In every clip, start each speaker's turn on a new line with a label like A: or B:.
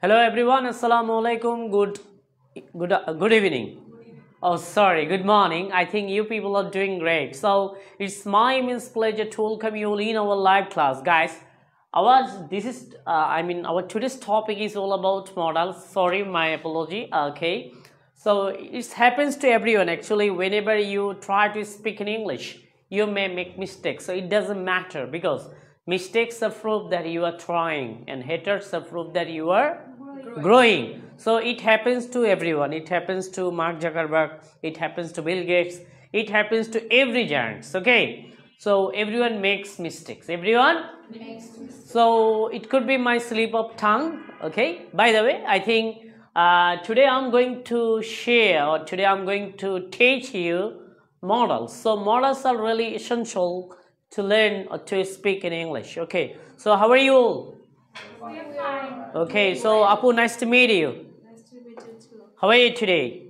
A: Hello everyone, Assalamu alaikum. Good, good, good evening. Oh, sorry. Good morning. I think you people are doing great. So it's my immense pleasure to welcome you all in our live class, guys. Our this is uh, I mean our today's topic is all about models. Sorry, my apology. Okay. So it happens to everyone actually. Whenever you try to speak in English, you may make mistakes. So it doesn't matter because mistakes are proof that you are trying, and haters are proof that you are growing. So it happens to everyone. It happens to Mark Zuckerberg. It happens to Bill Gates. It happens to every giants. Okay. So everyone makes mistakes. Everyone. makes. So it could be my slip of tongue. Okay. By the way, I think uh, today I'm going to share or today I'm going to teach you models. So models are really essential to learn or to speak in English. Okay. So how are you all? Okay, so Apu, nice to meet you.
B: Nice to meet you too.
A: How are you today?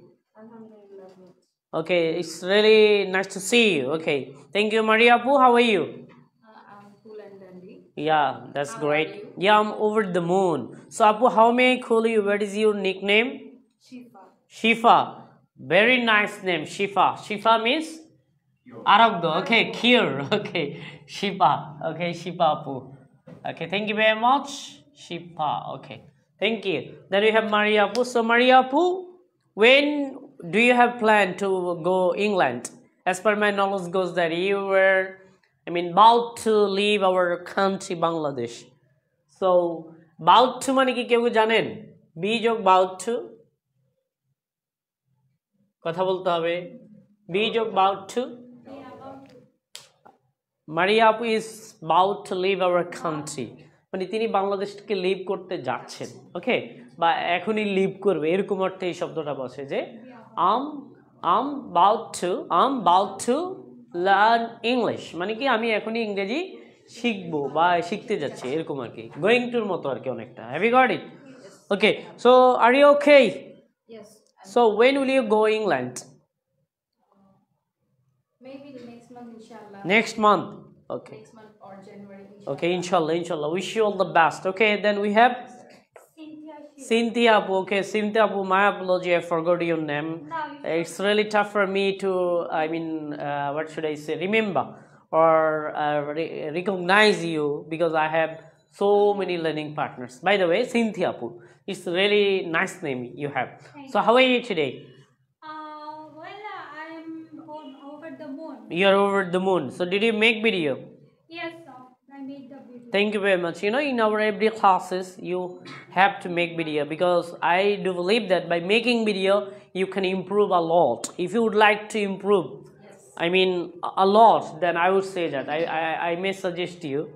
A: Okay, it's really nice to see you. Okay, thank you, Maria Apu. How are you?
B: Uh, I'm cool and dandy.
A: Yeah, that's
B: How
A: great. Yeah, I'm over the moon. So, Apu, how may I call you? What is your nickname?
B: Shifa.
A: Shifa. Very nice name, Shifa. Shifa means Aragdo. Okay, cure. Okay, Shifa. Okay, Shifa Apu. Okay, thank you very much. Shifa. Okay, thank you. Then we have Maria Apu. So, Maria Apu, when do you have plan to go England? As per my knowledge goes that you were, I mean, about to leave our country, Bangladesh. So, about to মানে কি কেউ জানেন B যোগ about to কথা বলতে হবে B যোগ about to মারিয়া আপু is about to leave our country মানে তিনি বাংলাদেশকে লিভ করতে যাচ্ছেন ওকে বা এখনই লিভ করবে এরকম অর্থে এই শব্দটা বসে যে am am about to am about to learn English মানে কি আমি এখনই ইংরেজি শিখব বা শিখতে যাচ্ছি এরকম আর কি গোয়িং টুর মতো আর কি অনেকটা। Have you got it okay so
B: are
A: you okay so when will you
B: go England. Next month
A: okay
B: Next month or January, inshallah.
A: Okay, inshallah, inshallah. Wish you all the best. Okay, then we have Cynthia Apu. Okay, Cynthia Apu, my apology, I forgot your name. It's really tough for me to, I mean, uh, what should I say, remember or uh, re- recognize you because I have so many learning partners. By the way, Cynthia Apu, it's really nice name you have. So, how are you today?
C: Uh, well, uh, I'm on, over the moon.
A: You're over the moon. So, did you make video?
C: Yes, sir. I made the video.
A: Thank you very much. You know, in our every classes, you have to make video because I do believe that by making video, you can improve a lot. If you would like to improve, I mean, a- a lot, then I would say that I, I, I may suggest you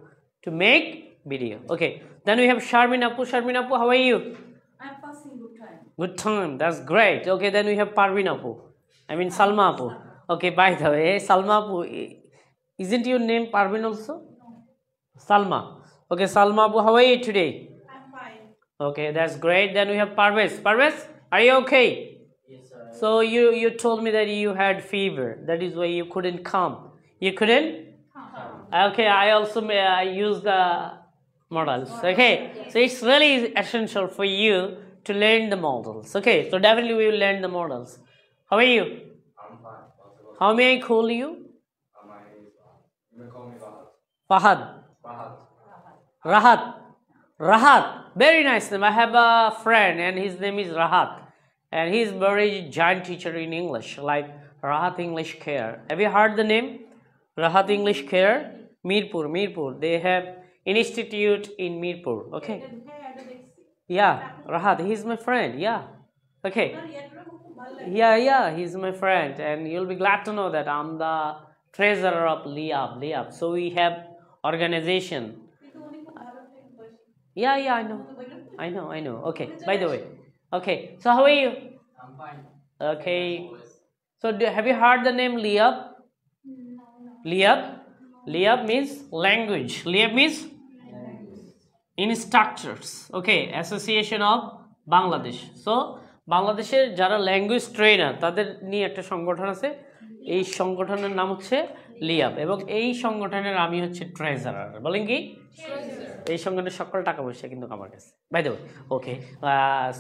A: to make video. Okay. Then we have Sharmin Apu. Sharmin Apu, how are you?
B: I'm passing good time.
A: Good time. That's great. Okay, then we have Parvin Apu. I mean, Salma Apu. Okay, by the way, Salma isn't your name Parvin also? Salma. Okay, Salma how are you today?
B: I'm fine.
A: Okay, that's great. Then we have Parvez. Parvez, are you okay? Yes, sir. So you you told me that you had fever. That is why you couldn't come. You couldn't? Okay, I also may I use the models. Okay, so it's really essential for you to learn the models. Okay, so definitely we will learn the models. How are you?
D: I'm fine.
A: How may I call you?
D: Uh, my name is Fahad. You may call me Fahad.
A: Fahad.
D: Fahad.
A: Rahat. Rahat. Very nice name. I have a friend and his name is Rahat. And he's very giant teacher in English, like Rahat English Care. Have you heard the name? Rahat English Care? Mirpur, Mirpur. They have institute in Mirpur. Okay. Yeah, Rahat. He's my friend. Yeah. Okay. Yeah, yeah, he's my friend, and you'll be glad to know that I'm the treasurer of Liab. Liab. So we have organization. Yeah, yeah, I know. I know, I know. Okay, by the way. Okay, so how are you?
D: I'm fine.
A: Okay. So do, have you heard the name Liab? Liab? Liab means language. Liab means instructors. Okay, Association of Bangladesh. So বাংলাদেশের যারা language trainer তাদের নিয়ে একটা সংগঠন আছে। এই সংগঠনের নাম হচ্ছে লিয়াব এবং এই সংগঠনের আমি হচ্ছে ট্রেজারার বলেন কি? এই সংগঠনের সকল টাকা পয়সা কিন্তু আমার কাছে। বাই দেবে ওকে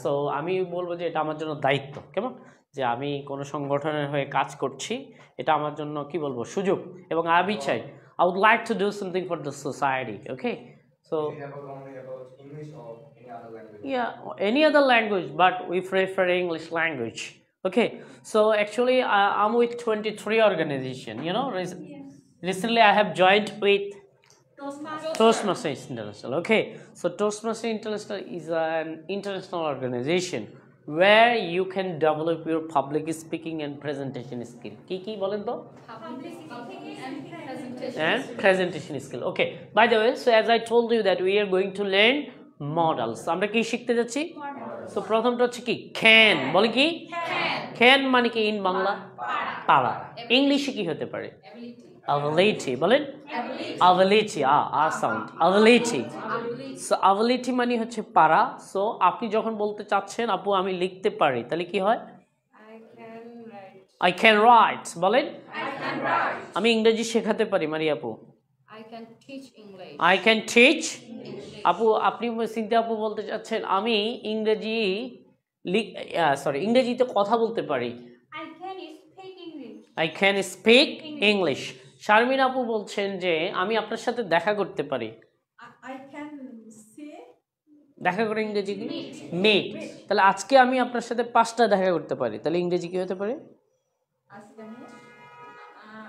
A: সো আমি বলব যে এটা আমার জন্য দায়িত্ব। কেমন? যে আমি কোনো সংগঠনের হয়ে কাজ করছি এটা আমার জন্য কি বলব? সুযোগ। এবং আমি চাই I would like to do something for the society okay so
D: Do you have only about English or any other language?
A: yeah any other language but we prefer english language okay so actually I, i'm with 23 organization you know rec- recently i have joined with
C: Toastmasters.
A: toastmasters international okay so toastmasters international is an international organization where you can develop your public speaking and presentation skill কি কি বলেন তো
C: Public speaking and presentation.
A: and presentation skill okay by the way so as i told you that we are going to learn models. আমরা কি শিখতে যাচ্ছি? So প্রথমটা হচ্ছে কি? ক্যান বলে কি? ক্যান মানে কি ইন বাংলা? পারা ইংলিশে কি হতে পারে? অ্যাবিলিটি বলেন? Ability uh uh sound ability so ability মানে হচ্ছে পারা সো আপনি যখন বলতে চাচ্ছেন আপু আমি লিখতে পারি তাহলে কি হয়. আই ক্যান রাইট বলেন? আমি ইংরেজি শেখাতে পারি মারি আপু. আই ক্যান টিচ আপু আপনি চিন্তা আপু বলতে চাচ্ছেন আমি ইংরেজি সরি ইংরেজিতে কথা বলতে পারি.
C: I can speak English
A: Sharmin আপু বলছেন যে আমি আপনার সাথে দেখা করতে পারি। দেখা করে ইংরেজি কি? মিট তাহলে আজকে আমি আপনার সাথে পাঁচটা দেখা করতে পারি। তাহলে ইংরেজি কি হতে পারে?
B: Them. Uh,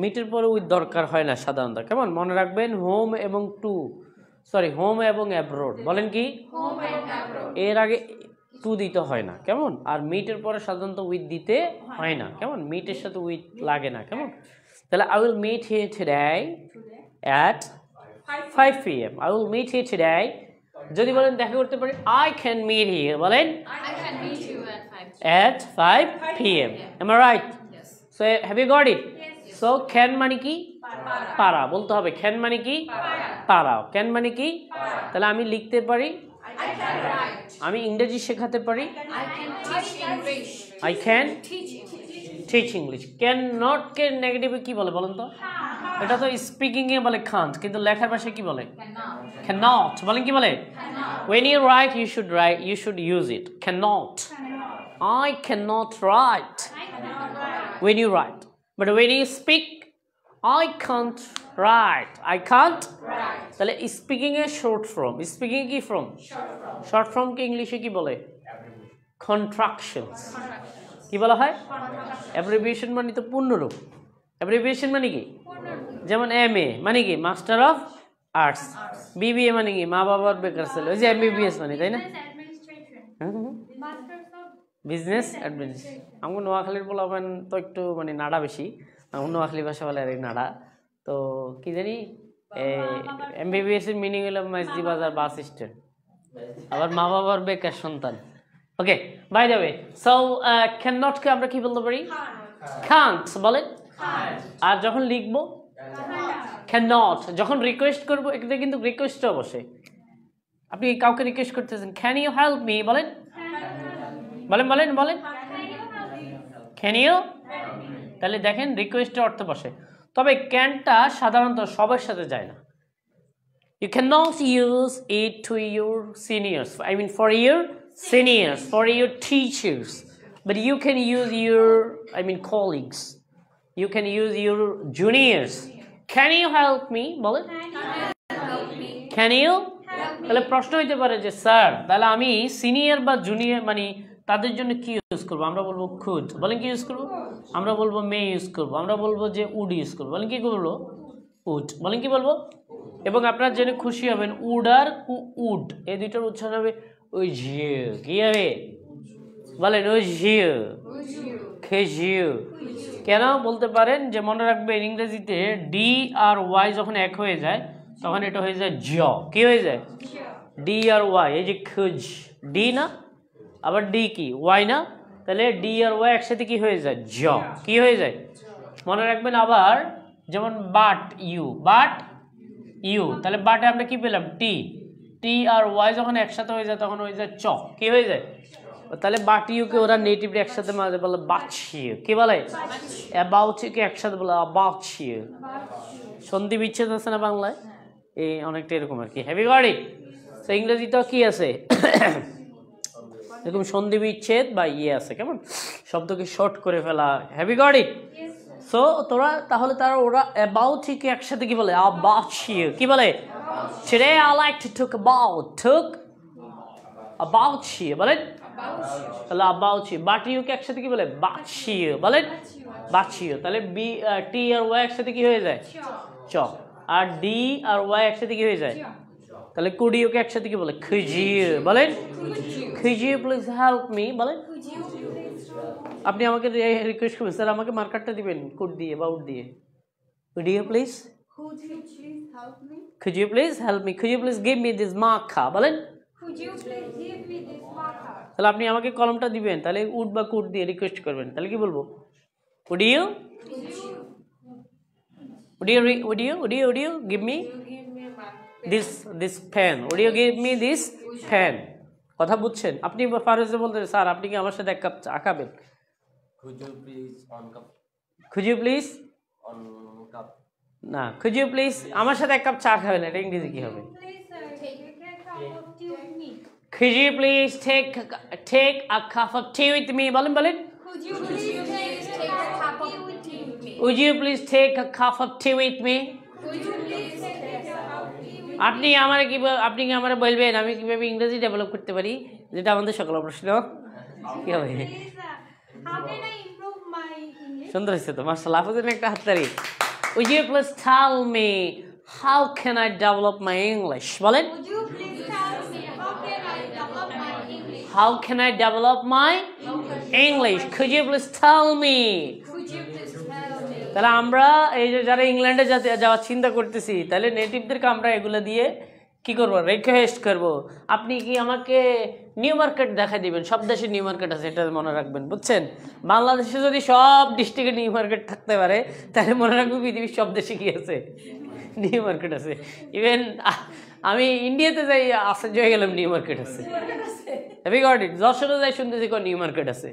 A: মিটের পরে উইথ দরকার হয় না সাধারণত। কেমন? মনে রাখবেন হোম এবং টু সরি হোম এবং অ্যাব্রোড বলেন কি?
B: Home and abroad.
A: এর আগে টু দিতে হয় না। কেমন? আর মিটের পরে সাধারণত উইথ দিতে হয় না। কেমন? মিটের সাথে উইথ লাগে না। কেমন? তাহলে I will meet here
B: today
A: at five P M I will meet here today যদি বলেন দেখা করতে পারি আই ক্যান মিট হি বলেন?
B: I can meet you at 5
A: at five P M M
B: right.
A: So have you got it so can মানে কি পারা বলতে হবে ক্যান মানে কি পারা ক্যান মানে কি তাহলে আমি লিখতে পারি. আমি ইংরেজি শেখাতে পারি?
B: I can teach English.
A: I can
B: Teach
A: teach English can not কে নেগেটিভে কি বলে বলেন তো? এটা তো স্পিকিংয়ে বলে খান্ট কিন্তু লেখার ভাষায় কি বলে. ক্যান নট বলেন কি বলে?
B: Cannot.
A: You right you should right you should use it it. Cannot. I cannot write.
C: I cannot write.
A: when you write. But when you speak i can't write. I can't
B: Right.
A: তাহলে speaking এর short form speaking কি form short form কি ইংলিশে কি বলে? Contractions কি বলা হয়? অ্যাব্রিভিয়েশন মানে তো পূর্ণরূপ। অ্যাব্রিভিয়েশন মানে কি? যেমন এম এ মানে কি? মাস্টার অফ আর্টস বিবিএ মানে কি? মা বাবার বেকার ছেলে। ওই যে এমবিবিএস মানে তাই না
C: Business administration.
A: Hmm
C: Masters of
A: business administration আমার নোয়াখালীর বলাবেন তো একটু মানে নাড়া বেশি। আমার নোয়াখালী ভাষা বলে আর এই নাড়া। তো কি জানি এমবিবিএস এর মিনিং হলো মাইজদি বাজার বাস স্ট্যান্ড আবার মা বাবার বেকার সন্তান। Okay by the way so can নটকে আমরা কি বলতে পারি? খান্ট বলেন? আর যখন লিখব? ক্যান নট যখন রিকোয়েস্ট করব এটা কিন্তু রিকোয়েস্টও বসে। আপনি কাউকে রিকোয়েস্ট করতেছেন ক্যান ইউ হেল্প মি বলেন? বলেন বলেন বলেন। ক্যান ইউ তাহলে দেখেন রিকোয়েস্টের অর্থ বসে। তবে ক্যানটা সাধারণত সবার সাথে যায় না। You can not use it to your seniors I mean for your seniors for your teachers but you can use your I mean colleagues you can use your juniors can you help me বলেন can you তাহলে প্রশ্ন হইতে পারে যে sir তাহলে আমি senior বা junior মানে তাদের জন্য কি ইউজ করব? আমরা বলব খুদ বলেন কি ইউজ করব? আমরা বলব মে ইউজ করব। আমরা বলব যে উড ইউজ করব। বলেন কি বলব? উড বলেন কি বলব? এবং আপনারা জেনে খুশি হবেন উড আর উড এই দুইটার উচ্চারণ হবে ওই ঝিয়ে কি হবে? বলেন, ওই ঝিয়ে খেজিও কেন? বলতে পারেন যে মনে রাখবেন, ইংরেজিতে ডি আর ওয়াই যখন এক হয়ে যায়, তখন এটা হয়ে যায় জ কি হয়ে যায়? ডি আর ওয়াই এই যে খুজ। ডি না? আবার ডি কি? ওয়াই না? তাহলে ডি আর ওয়াই একসাথে কি হয়ে যায়? জ। কি হয়ে যায়? মনে রাখবেন আবার যেমন বাট ইউ বাট ইউ তাহলে বাটে আমরা কি পেলাম? টি টি আর ওয়াই যখন একসাথে হয়ে যায়, তখন হয়ে যায় চ। কি হয়ে যায়? তাহলে বাট ইউকে ওরা নেটিভলি একসাথে মাঝে বলে বাছিয়ে কি বলে? অ্যাবাউট ইউকে একসাথে বলে ইউ সন্ধি বিচ্ছেদ আছে না বাংলায়? এই অনেকটা এরকম আর কি। হ্যাভি গাড়ি তো ইংরেজিতেও কি আছে? এরকম সন্ধি বিচ্ছেদ বা ইয়ে আছে কেমন? শব্দকে শর্ট করে ফেলা। হ্যাভি গাড়ি সো তোরা তাহলে তারা ওরা অ্যাবাউট ঠিক একসাথে কি বলে? অ্যাবাউট ইউ কি বলে? Today I like to talk about took about you বলেন? তাহলে about you বাট ইউ কে একসাথে কি বলে? বাট you বলেন? বাট তাহলে বি টি আর ওয়াই একসাথে কি হয়ে যায়? চ। আর ডি আর ওয়াই একসাথে কি হয়ে যায়? তাহলে কুডিও কে একসাথে কি বলে? খুজিয়ে বলেন। খুজিয়ে। প্লিজ হেল্প মি বলেন। আপনি আমাকে রিকোয়েস্ট করবেন। স্যার আমাকে মার্কারটা দিবেন কোড দিয়ে বাউট দিয়ে। Could you please
C: Could you please help me?
A: could you please help me could give me this marker বলেন।
C: Could you please give me this marker?
A: তাহলে আপনি আমাকে কলমটা দিবেন তাহলে উড বা কুড দিয়ে রিকোয়েস্ট করবেন। তাহলে কি বলব? Would you would you would you would you would you give me this this fan would you give me this fan কথা বুঝছেন? আপনি ফারুজে বলতেন স্যার আপনি কি আমার সাথে এক কাপ চা খাবেন? খুঁজু প্লিজ না খুঁজু প্লিজ আমার সাথে এক কাপ চা খাবেন এটা ইংরেজি কি হবে? খুঁজু please take take a cup of tea with me বলেন বলেন।
C: With me
A: with me
C: with me with me me
A: আপনি আমার কি আপনি কি আমার বলবেন? আমি কীভাবে ইংরেজি ডেভেলপ করতে পারি? যেটা আমাদের সকল প্রশ্ন। কি হবে? সুন্দর হয়েছে তো মার্শাল আপনাদের একটা হাত তারি ওই যে please tell me how can I develop my English বলেন
C: how can I develop my English খুঁজে প্লাস থাল মে
A: তাহলে আমরা এই যে যারা ইংল্যান্ডে যাতে যাওয়ার চিন্তা করতেছি তাহলে নেটিভদেরকে আমরা এগুলো দিয়ে কি করব? রিকোয়েস্ট করব। আপনি কি আমাকে নিউ মার্কেট দেখা দিবেন? সব দেশে নিউ মার্কেট আছে এটা মনে রাখবেন বুঝছেন? বাংলাদেশে যদি সব ডিস্ট্রিক্টে নিউ মার্কেট থাকতে পারে তাহলে মনে রাখব পৃথিবীর সব দেশে কি আছে? নিউ মার্কেট আছে। ইভেন আমি ইন্ডিয়াতে যাই আশ্চর্য হয়ে গেলাম নিউ মার্কেট আছে। হ্যাভি গট ইট যশোরে যাই শুনতেছি কোন নিউ মার্কেট আছে?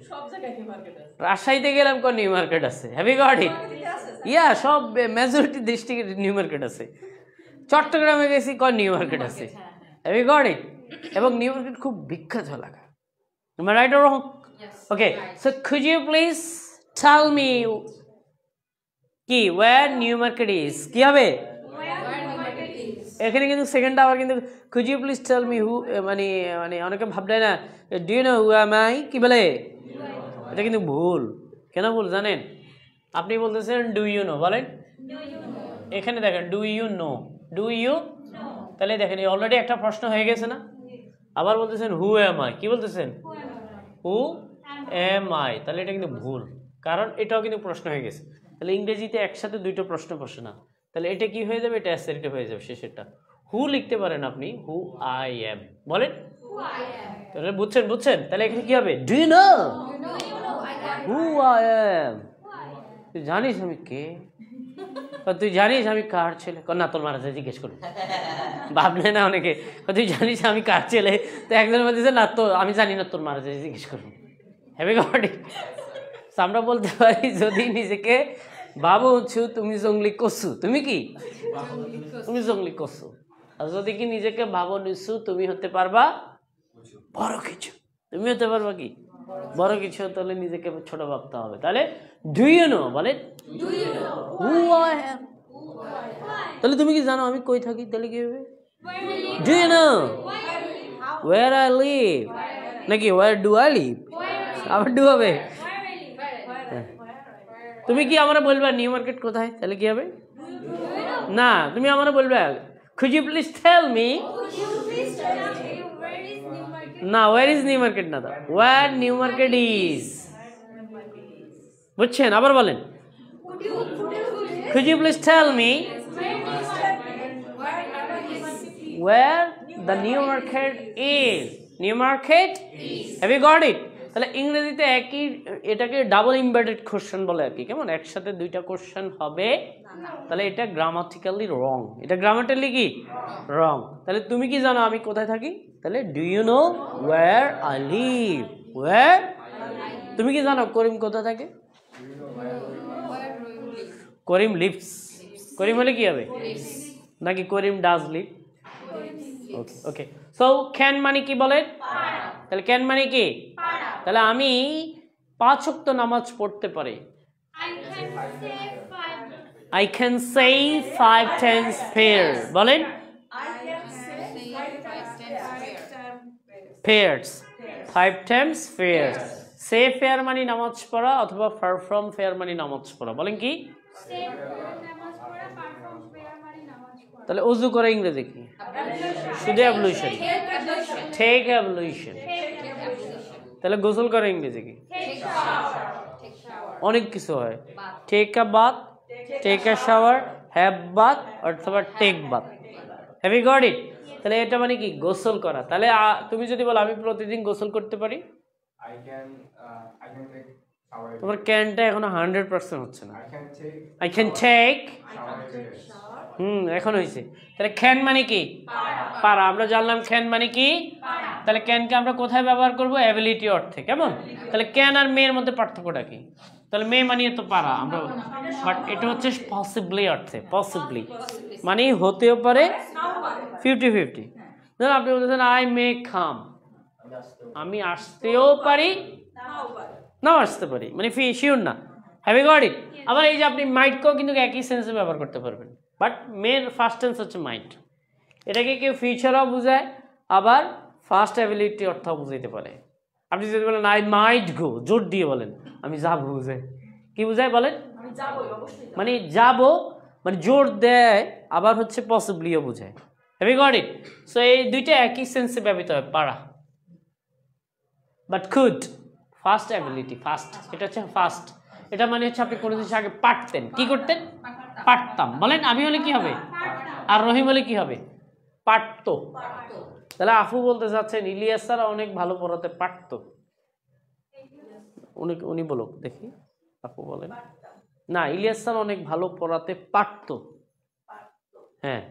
B: নিউ মার্কেট আছে।
A: রাজশাহীতে গেলাম কোন নিউ মার্কেট আছে? Have you got it yeah সব মেজরিটি ডিস্ট্রিক্টে নিউ মার্কেট আছে। চট্টগ্রামে গেছি কোন নিউ মার্কেট আছে? হ্যাভি গট ইট এবং নিউ মার্কেট খুব বিখ্যাত এলাকা। Right wrong okay so you please tell me কি ওয়ার নিউ মার্কেট ইজ কি হবে? এখানে কিন্তু সেকেন্ড আবার কিন্তু you please tell me who মানে মানে অনেকে ভাবলে না do know who am I কি বলে? এটা কিন্তু ভুল। কেন ভুল জানেন? আপনি বলতেছেন ডু ইউ নো বলেন। এখানে দেখেন do you know do you তাহলে দেখেন অলরেডি একটা প্রশ্ন হয়ে গেছে না? আবার বলতেছেন হু এম আই কি বলতেছেন? হু এম আই তাহলে এটা কিন্তু ভুল কারণ এটাও কিন্তু প্রশ্ন হয়ে গেছে। তাহলে ইংরেজিতে একসাথে দুইটা প্রশ্ন বসে না। তাহলে এটা কি হয়ে যাবে? এটা অ্যাসারিটা হয়ে যাবে শেষেরটা। হু লিখতে পারেন আপনি হু আই এম বলেন। তাহলে বুঝছেন বুঝছেন? তাহলে এখানে কি হবে? Do you know who I am তুই জানিস আমি কে? তুই জানিস আমি কার ছেলে? কর না, তোর মারাতে জিজ্ঞেস করুন। ভাবলে না অনেকে। তুই জানিস আমি কার ছেলে? তো একজন বলতেছে না, তো, আমি জানি না, তোর মারাতে জিজ্ঞেস করুন। হ্যাভি গড আমরা বলতে পারি, যদি নিজেকে, বাবু হচ্ছু তুমি জঙ্গলি কসু। তুমি কি? তুমি জঙ্গলি কসু। আর যদি কি নিজেকে ভাবো নিচ্ছু তুমি হতে পারবা বড় কিছু। তুমি হতে পারবা কি? বড় কিছু তাহলে নিজেকে ছোট ভাবতে হবে। তাহলে ডু ইউ নো বলে হু আই অ্যাম তাহলে তুমি কি জানো আমি কই থাকি? তাহলে কি হবে? Do you know where I live নাকি ওয়ার ডু আই লিভ আবার ডু হবে। তুমি কি আমরা বলবে নিউ মার্কেট কোথায়? তাহলে কি হবে? না তুমি আমরা বলবে খুঁজি প্লিজ টেল মি না ওয়ার ইজ নিউ মার্কেট না ওয়ার নিউ মার্কেট ইজ বুঝছেন আবার বলেন খুঁজি please tell me
C: where
A: the new market is new market have you got it তাহলে ইংরেজিতে একই এটাকে ডাবল ইম্বেডেড কোশ্চেন বলে আর কি কেমন একসাথে দুইটা কোশ্চেন হবে তাহলে এটা গ্রামাটিক্যালি রং এটা গ্রামাটিক্যালি কি? রং তাহলে তুমি কি জানো আমি কোথায় থাকি? তাহলে do you know where I live where তুমি কি জানো করিম কোথায় থাকে? করিম লিভস। করিম হলে কি হবে? নাকি Karim does live okay okay so can মানে কি বলে? তাহলে ক্যান মানে কি? তাহলে আমি পাঁচ ওয়াক্ত নামাজ পড়তে পারি।
C: I can say five.
A: Five times fair বলেন
B: I can say five times
A: ফেয়ার্স ফাইভ সে ফেয়ার মানে নামাজ পড়া অথবা পারফর্ম ফেয়ার মানে নামাজ পড়া বলেন কি তাহলে উজু করে ইংরেজি কি শুধু অ্যাবলিউশন টেক অ্যাবলিউশন তাহলে গোসল করে ইংরেজি কি অনেক কিছু হয় a bath take a shower have bath অথবা take bath have you got it তাহলে এটা মানে কি? গোসল করা। তাহলে তুমি যদি বলো আমি প্রতিদিন গোসল করতে পারি?
D: I can uh, I can take shower. every
A: তোমার ক্যানটা এখনও হান্ড্রেড পার্সেন্ট হচ্ছে না।
D: I can take I can take.
A: Hmm এখন হয়েছে। তাহলে খ্যান মানে কি? পারা আমরা জানলাম খ্যান মানে কি? তাহলে ক্যানকে আমরা কোথায় ব্যবহার করব? অ্যাবিলিটি অর্থে। কেমন? তাহলে ক্যান আর মেয়ের মধ্যে পার্থক্যটা কি? তাহলে মেয়ে মানে তো পারা, আমরা বাট এটা হচ্ছে পসিবলি অর্থে পসিবলি মানে হতেও পারে ফিফটি ফিফটি ধরুন আপনি বলতেছেন আই মে খাম আমি আসতেও পারি, নাও আসতে পারি। মানে ফি শিওর না। হ্যাভ গট ইট আবার এই যে আপনি মাইন্ডকেও কিন্তু একই সেন্সে ব্যবহার করতে পারবেন। বাট মেন ফার্স্ট টেন্স হচ্ছে মাইন্ড এটাকে কেউ ফিউচারও বোঝায়, আবার ফার্স্ট অ্যাবিলিটি অর্থও বুঝাইতে পারে। আপনি যদি বলেন আই মাইট গো জোর দিয়ে বলেন। আমি যাব বুঝাই কি বুঝায় বলেন? মানে যাব মানে জোর দেয় আবার হচ্ছে পসিবলিও বোঝায়। Have you got it so এই দুইটা একই সেন্সে ব্যবহৃত হয় পারা। But could first ability first এটা হচ্ছে ফার্স্ট এটা মানে হচ্ছে আপনি কোনো জিনিস আগে পারতেন। কি করতেন? পারতাম। বলেন আমি হলে কি হবে? আর রহিম হলে কি হবে? পারতো। তাহলে আফু বলতে চাচ্ছেন ইলিয়াস স্যার অনেক ভালো পড়াতে পারতো। উনি উনি বলুক, দেখি। আপু বলেন। না ইলিয়াস স্যার অনেক ভালো পড়াতে পারতো। হ্যাঁ।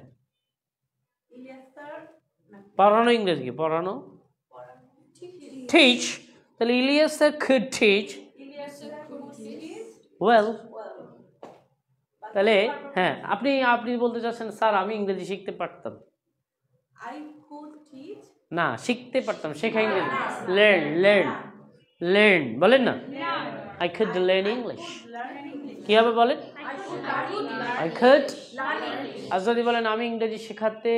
A: পড়ানো ইংরেজি পড়ানো? Teach তাহলে Ilias sir could teach well তাহলে হ্যাঁ আপনি আপনি বলতে চাচ্ছেন, স্যার, আমি ইংরেজি শিখতে পারতাম। না শিখতে পারতাম শেখা ইংরেজি লার্ন লার্ন লার্ন বলেন না? আই could লার্ন ইংলিশ কি হবে বলেন? I could? আর যদি বলেন আমি ইংরেজি শেখাতে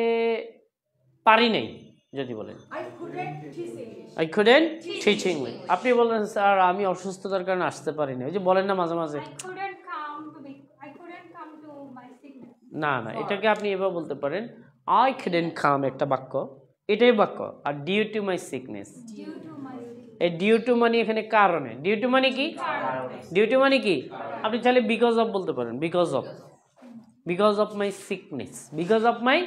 A: পারি নাই যদি বলেন।
B: I couldn't teach English.
A: I couldn't teach English. আপনি বললেন স্যার আমি অসুস্থতার কারণে আসতে পারি পারিনি ওই যে বলেন না মাঝে মাঝে. না না এটাকে আপনি এভাবে বলতে পারেন আই couldn't come একটা বাক্য, এটাই বাক্য, আর ডিউ টু মাই সিকনেস. এই ডিউ টু মানে এখানে কারণে। ডিউ টু মানে কি? ডিউ টু মানে কি? আপনি চাইলে বিকজ অফ বলতে পারেন because of because of my sickness because of my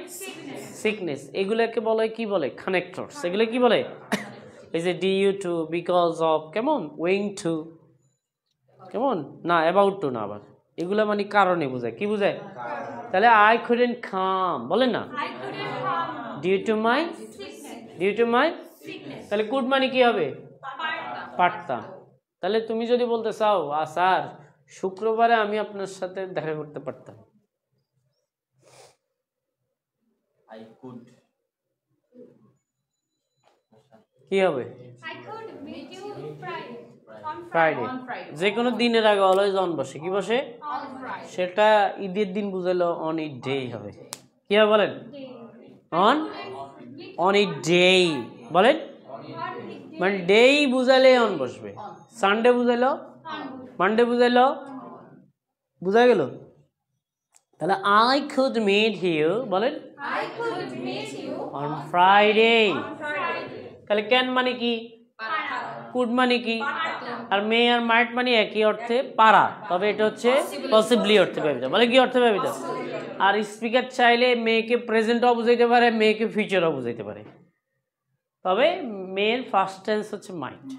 A: sickness এগুলোকে বলে, কি বলে? কানেক্টরস এগুলো কি বলে? এই যে ডিউ টু বিকজ অফ কেমন? ওয়িং টু কেমন? না অ্যাবাউট টু না আবার। এগুলো মানে কারণে বোঝায়। কি বোঝায়? তাহলে আই খুডেন খাম বলেন না?
C: I couldn't come
A: due
C: to
A: my due to
C: my
A: তাহলে কুড মানে কি হবে? পারতাম তাহলে তুমি যদি বলতে চাও আ স্যার শুক্রবারে আমি আপনার সাথে দেখা করতে পারতাম।
E: Could.
A: কি হবে?
C: I could meet you Friday. On
A: Friday যে কোনো দিনের আগে অলওয়েজ অন বসে। কি বসে? সেটা ঈদের দিন বুঝাইলো অন ইট ডে হবে। কি হবে বলেন? অন অন ইট ডে বলেন? মানে ডেই বুঝাইলে অন বসবে। সানডে বুঝাইলো মানডে বুঝাইলো বুঝা গেল? তাহলে আই খুড মিট হিউ বলেন? অন ফ্রাইডে তাহলে ক্যান মানে কি? কুড মানে কি? আর মে আর মাইট মানে একই অর্থে পারা তবে এটা হচ্ছে পসিবলি অর্থে ব্যবহৃত মানে কি অর্থে ব্যবহৃত? আর স্পিকার চাইলে মেয়েকে প্রেজেন্টও বুঝাইতে পারে মেয়েকে ফিউচারও বুঝাইতে পারে। তবে মেয়ের ফার্স্ট টেন্স হচ্ছে মাইন্ড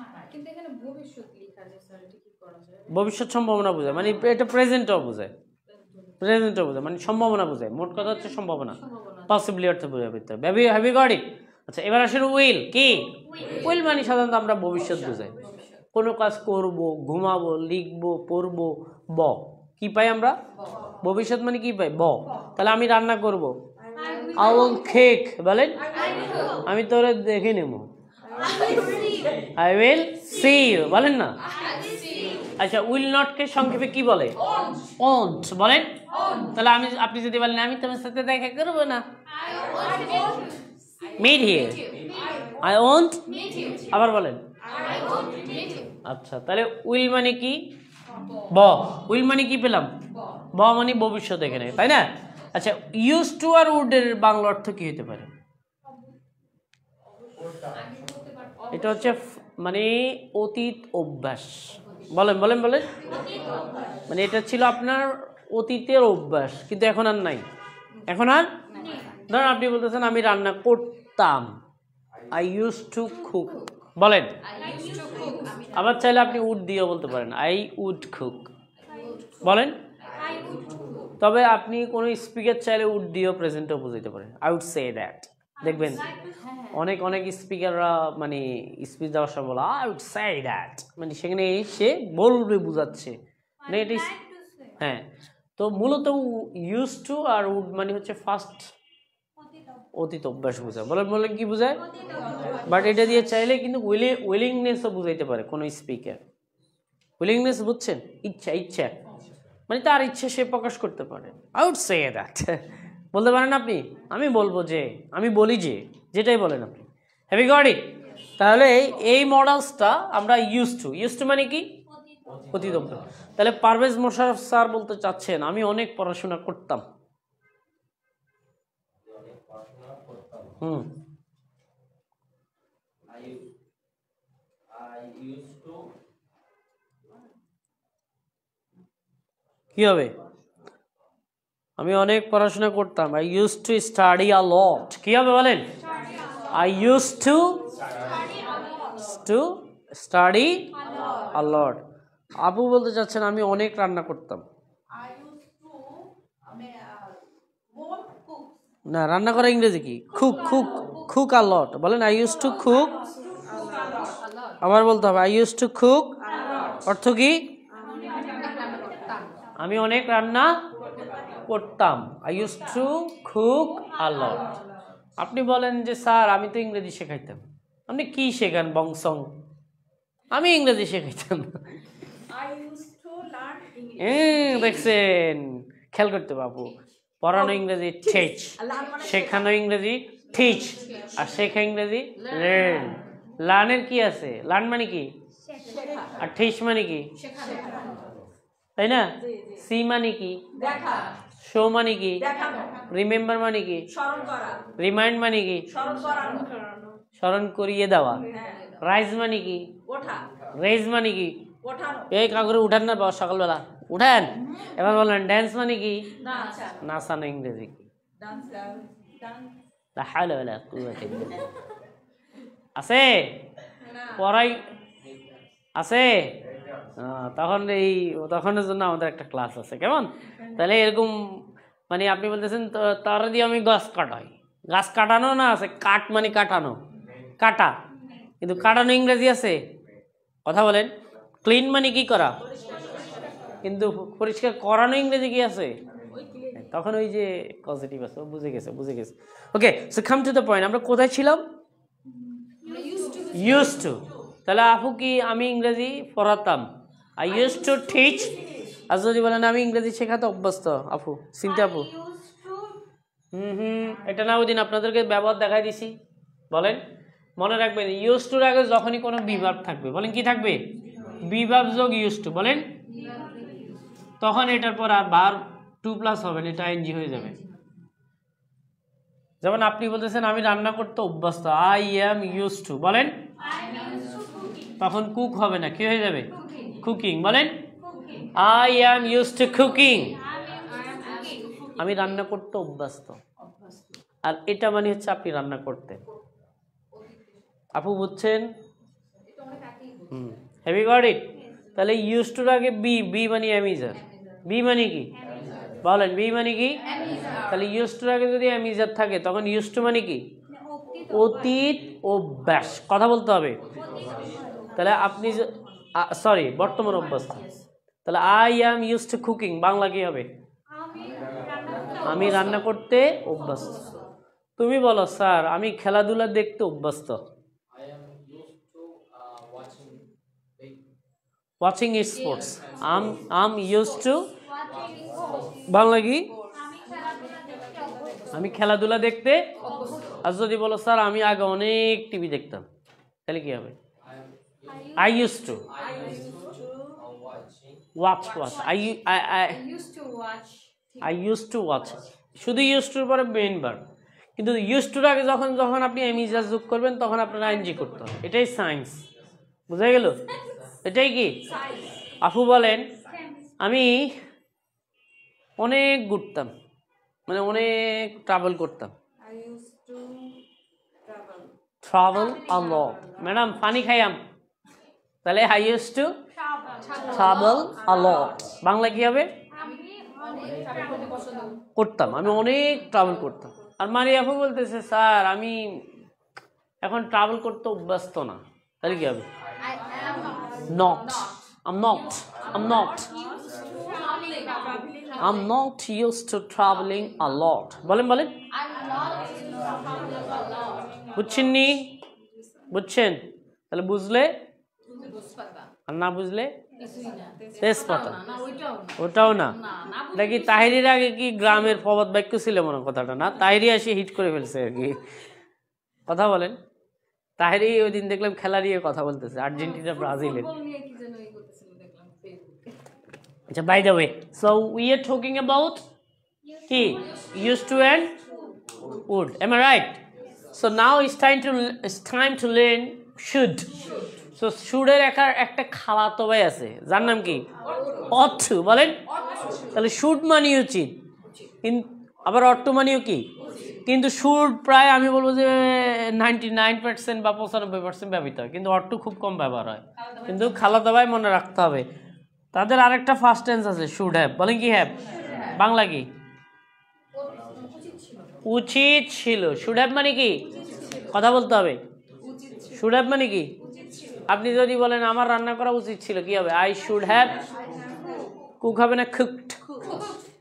F: ভবিষ্যৎ
A: সম্ভাবনা বোঝায় মানে এটা প্রেজেন্টও বোঝায়। প্রেজেন্টও বোঝায় মানে সম্ভাবনা বোঝায়। মোট কথা হচ্ছে সম্ভাবনা। পসিবলি অর্থে বোঝাবে হ্যাভি হ্যাভি গট ইট আচ্ছা এবার আসেন উইল কি? উইল মানে সাধারণত আমরা ভবিষ্যৎ বোঝাই। কোনো কাজ করব ঘুমাবো লিখব পড়ব ব। কি পাই আমরা? ভবিষ্যৎ মানে কি পাই? ব। তাহলে আমি রান্না করব। আই উইল কেক বলেন। আমি তোরে দেখে নেব। আই উইল সি বলেন না? আচ্ছা উইল নট কে সংক্ষেপে কি বলে? ওন্ট বলেন। তাহলে আমি আপনি যদি বলেন আমি তোমার সাথে দেখা করব না। Meet here. আই ওন্ট আবার বলেন। আচ্ছা তাহলে উইল মানে কি? ব। উইল মানে কি পেলাম? ব। মানে ভবিষ্যৎ এখানে তাই না? আচ্ছা ইউজ টু আর উডের বাংলা অর্থ কি হতে পারে? এটা হচ্ছে মানে অতীত অভ্যাস। বলেন বলেন বলেন। মানে এটা ছিল আপনার অতীতের অভ্যাস কিন্তু এখন আর নাই। এখন আর? ধরেন আপনি বলতেছেন আমি রান্না করতাম। আই ইউজ টু কুক বলেন। আবার চাইলে আপনি উড দিয়েও বলতে পারেন। আই উড কুক বলেন। তবে আপনি কোনো স্পিকার চাইলে উড দিয়েও প্রেজেন্টও বুঝাইতে পারেন। আই উড সে দ্যাট দেখবেন অনেক অনেক স্পিকাররা মানে স্পিচ দেওয়ার সময় বলে আই উড সে দ্যাট মানে সেখানে সে বলবে বুঝাচ্ছে। মানে এটা হ্যাঁ। তো মূলত ইউজ টু আর উড মানে হচ্ছে ফার্স্ট অতীত অভ্যাস বোঝায়। বলেন বলেন কি বোঝায়? বাট এটা দিয়ে চাইলে কিন্তু উইলি উইলিংনেসও বুঝাইতে পারে কোনো স্পিকার উইলিংনেস বুঝছেন? ইচ্ছা ইচ্ছা। মানে তার ইচ্ছে সে প্রকাশ করতে পারে। আউট সে দ্যাট বলতে পারেন আপনি আমি বলব যে আমি বলি যে যেটাই বলেন আপনি। হ্যাভি গড ইট তাহলে এই মডেলসটা আমরা ইউজ টু ইউজ টু মানে কি? অতীত অভ্যাস। তাহলে পারভেজ মোশারফ স্যার বলতে চাচ্ছেন আমি অনেক পড়াশোনা করতাম। হুম। কি হবে? আমি অনেক পড়াশোনা করতাম। I use to study a lot কি হবে বলেন? I use to to study a lot আপু বলতে চাচ্ছেন আমি অনেক রান্না করতাম। না রান্না করা ইংরেজি কি? Cook cook cook a lot বলেন আই ইউজ টু খুক আবার বলতে হবে আই ইউজ টু খুক অর্থ কি? আমি অনেক রান্না করতাম। I use to cook a lot আপনি বলেন যে স্যার আমি তো ইংরেজি শেখাইতাম। আপনি কি শেখান বংশং আমি ইংরেজি শেখাইতাম। দেখছেন। খেয়াল করতে বাবু পড়ানো ইংরেজি ঠেচ শেখানো ইংরেজি টিচ আর শেখা ইংরেজি লার্ন লার্নের কি আছে? লার্ন মানে কি? আর ঠেস মানে কি? তাই না? সি মানে কি? শো মানে কি? রিমেম্বার মানে কি? রিমাইন্ড মানে কি?
B: স্মরণ
A: করিয়ে দেওয়া।
B: হ্যাঁ।
A: রাইজ মানে কি? রেজ মানে কি? এই কাকুরে উঠান না সকালবেলা। উঠান। এবার বললেন ড্যান্স মানে কি?
B: না
A: নাচানো ইংরেজি কি। আছে? পড়াই। আছে? তখন এই তখনের জন্য আমাদের একটা ক্লাস আছে কেমন? তাহলে এরকম মানে আপনি বলতেছেন তো- তার দিয়ে আমি গাছ কাটাই। গাছ কাটানো না আছে কাট মানে কাটানো। কাটা। কিন্তু কাটানো ইংরেজি আছে। কথা বলেন। ক্লিন মানে কি করা? কিন্তু পরিষ্কার করানো ইংরেজি কি আছে? তখন ওই যে পজিটিভ আছে বুঝে গেছে বুঝে গেছে। Okay so come to the point আমরা কোথায় ছিলাম? ইউজ টু তাহলে আপু কি আমি ইংরেজি পড়াতাম? আই ইউজ টু টিচ আর যদি বলেন আমি ইংরেজি শেখাতে অভ্যস্ত আপু চিন্তা আপু। হুম হুম এটা না ওই দিন আপনাদেরকে ব্যবহার দেখাই দিছি। বলেন মনে রাখবেন ইউজ টুর আগে যখনই কোনো বিভাব থাকবে বলেন কি থাকবে? বিভাব। যোগ ইউজ টু বলেন। তখন এটার পর আর বার টু প্লাস হবে না, এটা এনজি হয়ে যাবে। যেমন আপনি বলতেছেন, আমি রান্না করতে অভ্যস্ত। আই এম ইউজ টু বলেন। তখন কুক হবে না, কি হয়ে যাবে? কুকিং বলেন। I am use to cooking আমি রান্না করতে অভ্যস্ত। আর এটা মানে হচ্ছে আপনি রান্না করতে। আপু বুঝছেন? হুম। হ্যাভি গট ইট তাহলে ইউজ টুর আগে বি বি মানে অ্যামিজার বি মানে কি? বলেন বি মানে কি? তাহলে ইউজ টুর আগে যদি অ্যামিজার থাকে, তখন ইউজ টু মানে কি? অতীত অভ্যাস কথা বলতে হবে। তাহলে আপনি সরি বর্তমান অভ্যাস তাহলে I am use to cooking Bangla কি হবে? আমি রান্না করতে অভ্যস্ত। তুমি বলো, স্যার, আমি খেলাধুলা দেখতে অভ্যস্ত
E: I am used to uh, watching big
C: watching sports
A: um um
C: use to. Bangla কি
A: আমি খেলাধুলা দেখতে আর যদি বলো স্যার আমি আগে অনেক টিভি দেখতাম। তাহলে কি হবে?
E: I
A: use to watch watch I
F: I use to watch
A: শুধু ইউজ টুর পরে মেইন বার কিন্তু ইউজ টুর আগে যখন যখন আপনি এমিজাজ যোগ করবেন তখন আপনার আইনজি করতে হবে। এটাই সায়েন্স বুঝা গেল? এটাই কি? আফু বলেন আমি অনেক ঘুরতাম মানে অনেক ট্রাভেল করতাম। ট্রাভেল আলট ম্যাডাম পানি খাইয়াম তাহলে I use to travel a lot Bangla কি হবে? করতাম। আমি অনেক ট্রাভেল করতাম। আর মারি আপু বলতেছে স্যার আমি এখন ট্রাভেল করতে অভ্যস্ত না। তাহলে কি হবে? Not um not um not um not use to travelling a lot বলেন বলেন।
F: I'm not traveling alone.
A: বুঝছেন? তাহলে বুঝলে? আর না বুঝলে? তেজপাতা। ওটাও না। নাকি তাহিরির আগে কি গ্রামের প্রবাদ বাক্য ছিল মনে কথাটা, না? তাহিরি এসে হিট করে ফেলছে আর কি। কথা বলেন। তাহিরি ওই দিন দেখলাম খেলা নিয়ে কথা বলতেছে আর্জেন্টিনা ব্রাজিলের আচ্ছা by the way so we are talking about কি? Use to and would. Am i right? So now it's time to it's time to learn should. So should এর একটা একটা খালাতো ভাই আছে যার নাম কি? অর্থ। বলেন? তাহলে শুড মানি উচিত। আবার অর্থ মানিও কি? কিন্তু শুড প্রায় আমি বলব যে নাইনটি নাইন পার্সেন্ট বা পঁচানব্বই পার্সেন্ট ব্যবহৃত হয়। কিন্তু অর্থ খুব কম ব্যবহার হয়। কিন্তু খালা ভাই মনে রাখতে হবে। তাদের আরেকটা ফার্স্ট টেন্স আছে শুড হ্যাভ বলেন কি হ্যাভ বাংলা কি? উচিত ছিল। শুড হ্যাভ মানে কি? কথা বলতে হবে। শুড হ্যাভ মানে কি? আপনি যদি বলেন আমার রান্না করা উচিত ছিল কি হবে? আই শুড হ্যাভ কুক হবে না কুকড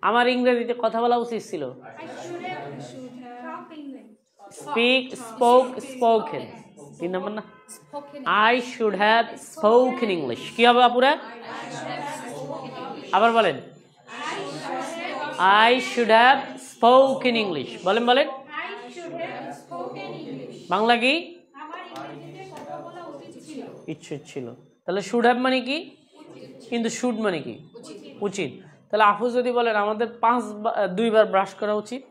A: আমার ইংরেজিতে কথা বলা উচিত ছিল। স্পিক স্পোক স্পোকেন তিন নম্বর না I should have spoken English কি হবে আপুরা আবার বলেন I should have spoken English বলেন বলেন বাংলা কি ইচ্ছে ছিল তাহলে শুড হ্যাভ মানে কি কিন্তু শুড মানে কি উচিত তাহলে আপু যদি বলেন আমাদের পাঁচ দুইবার ব্রাশ করা উচিত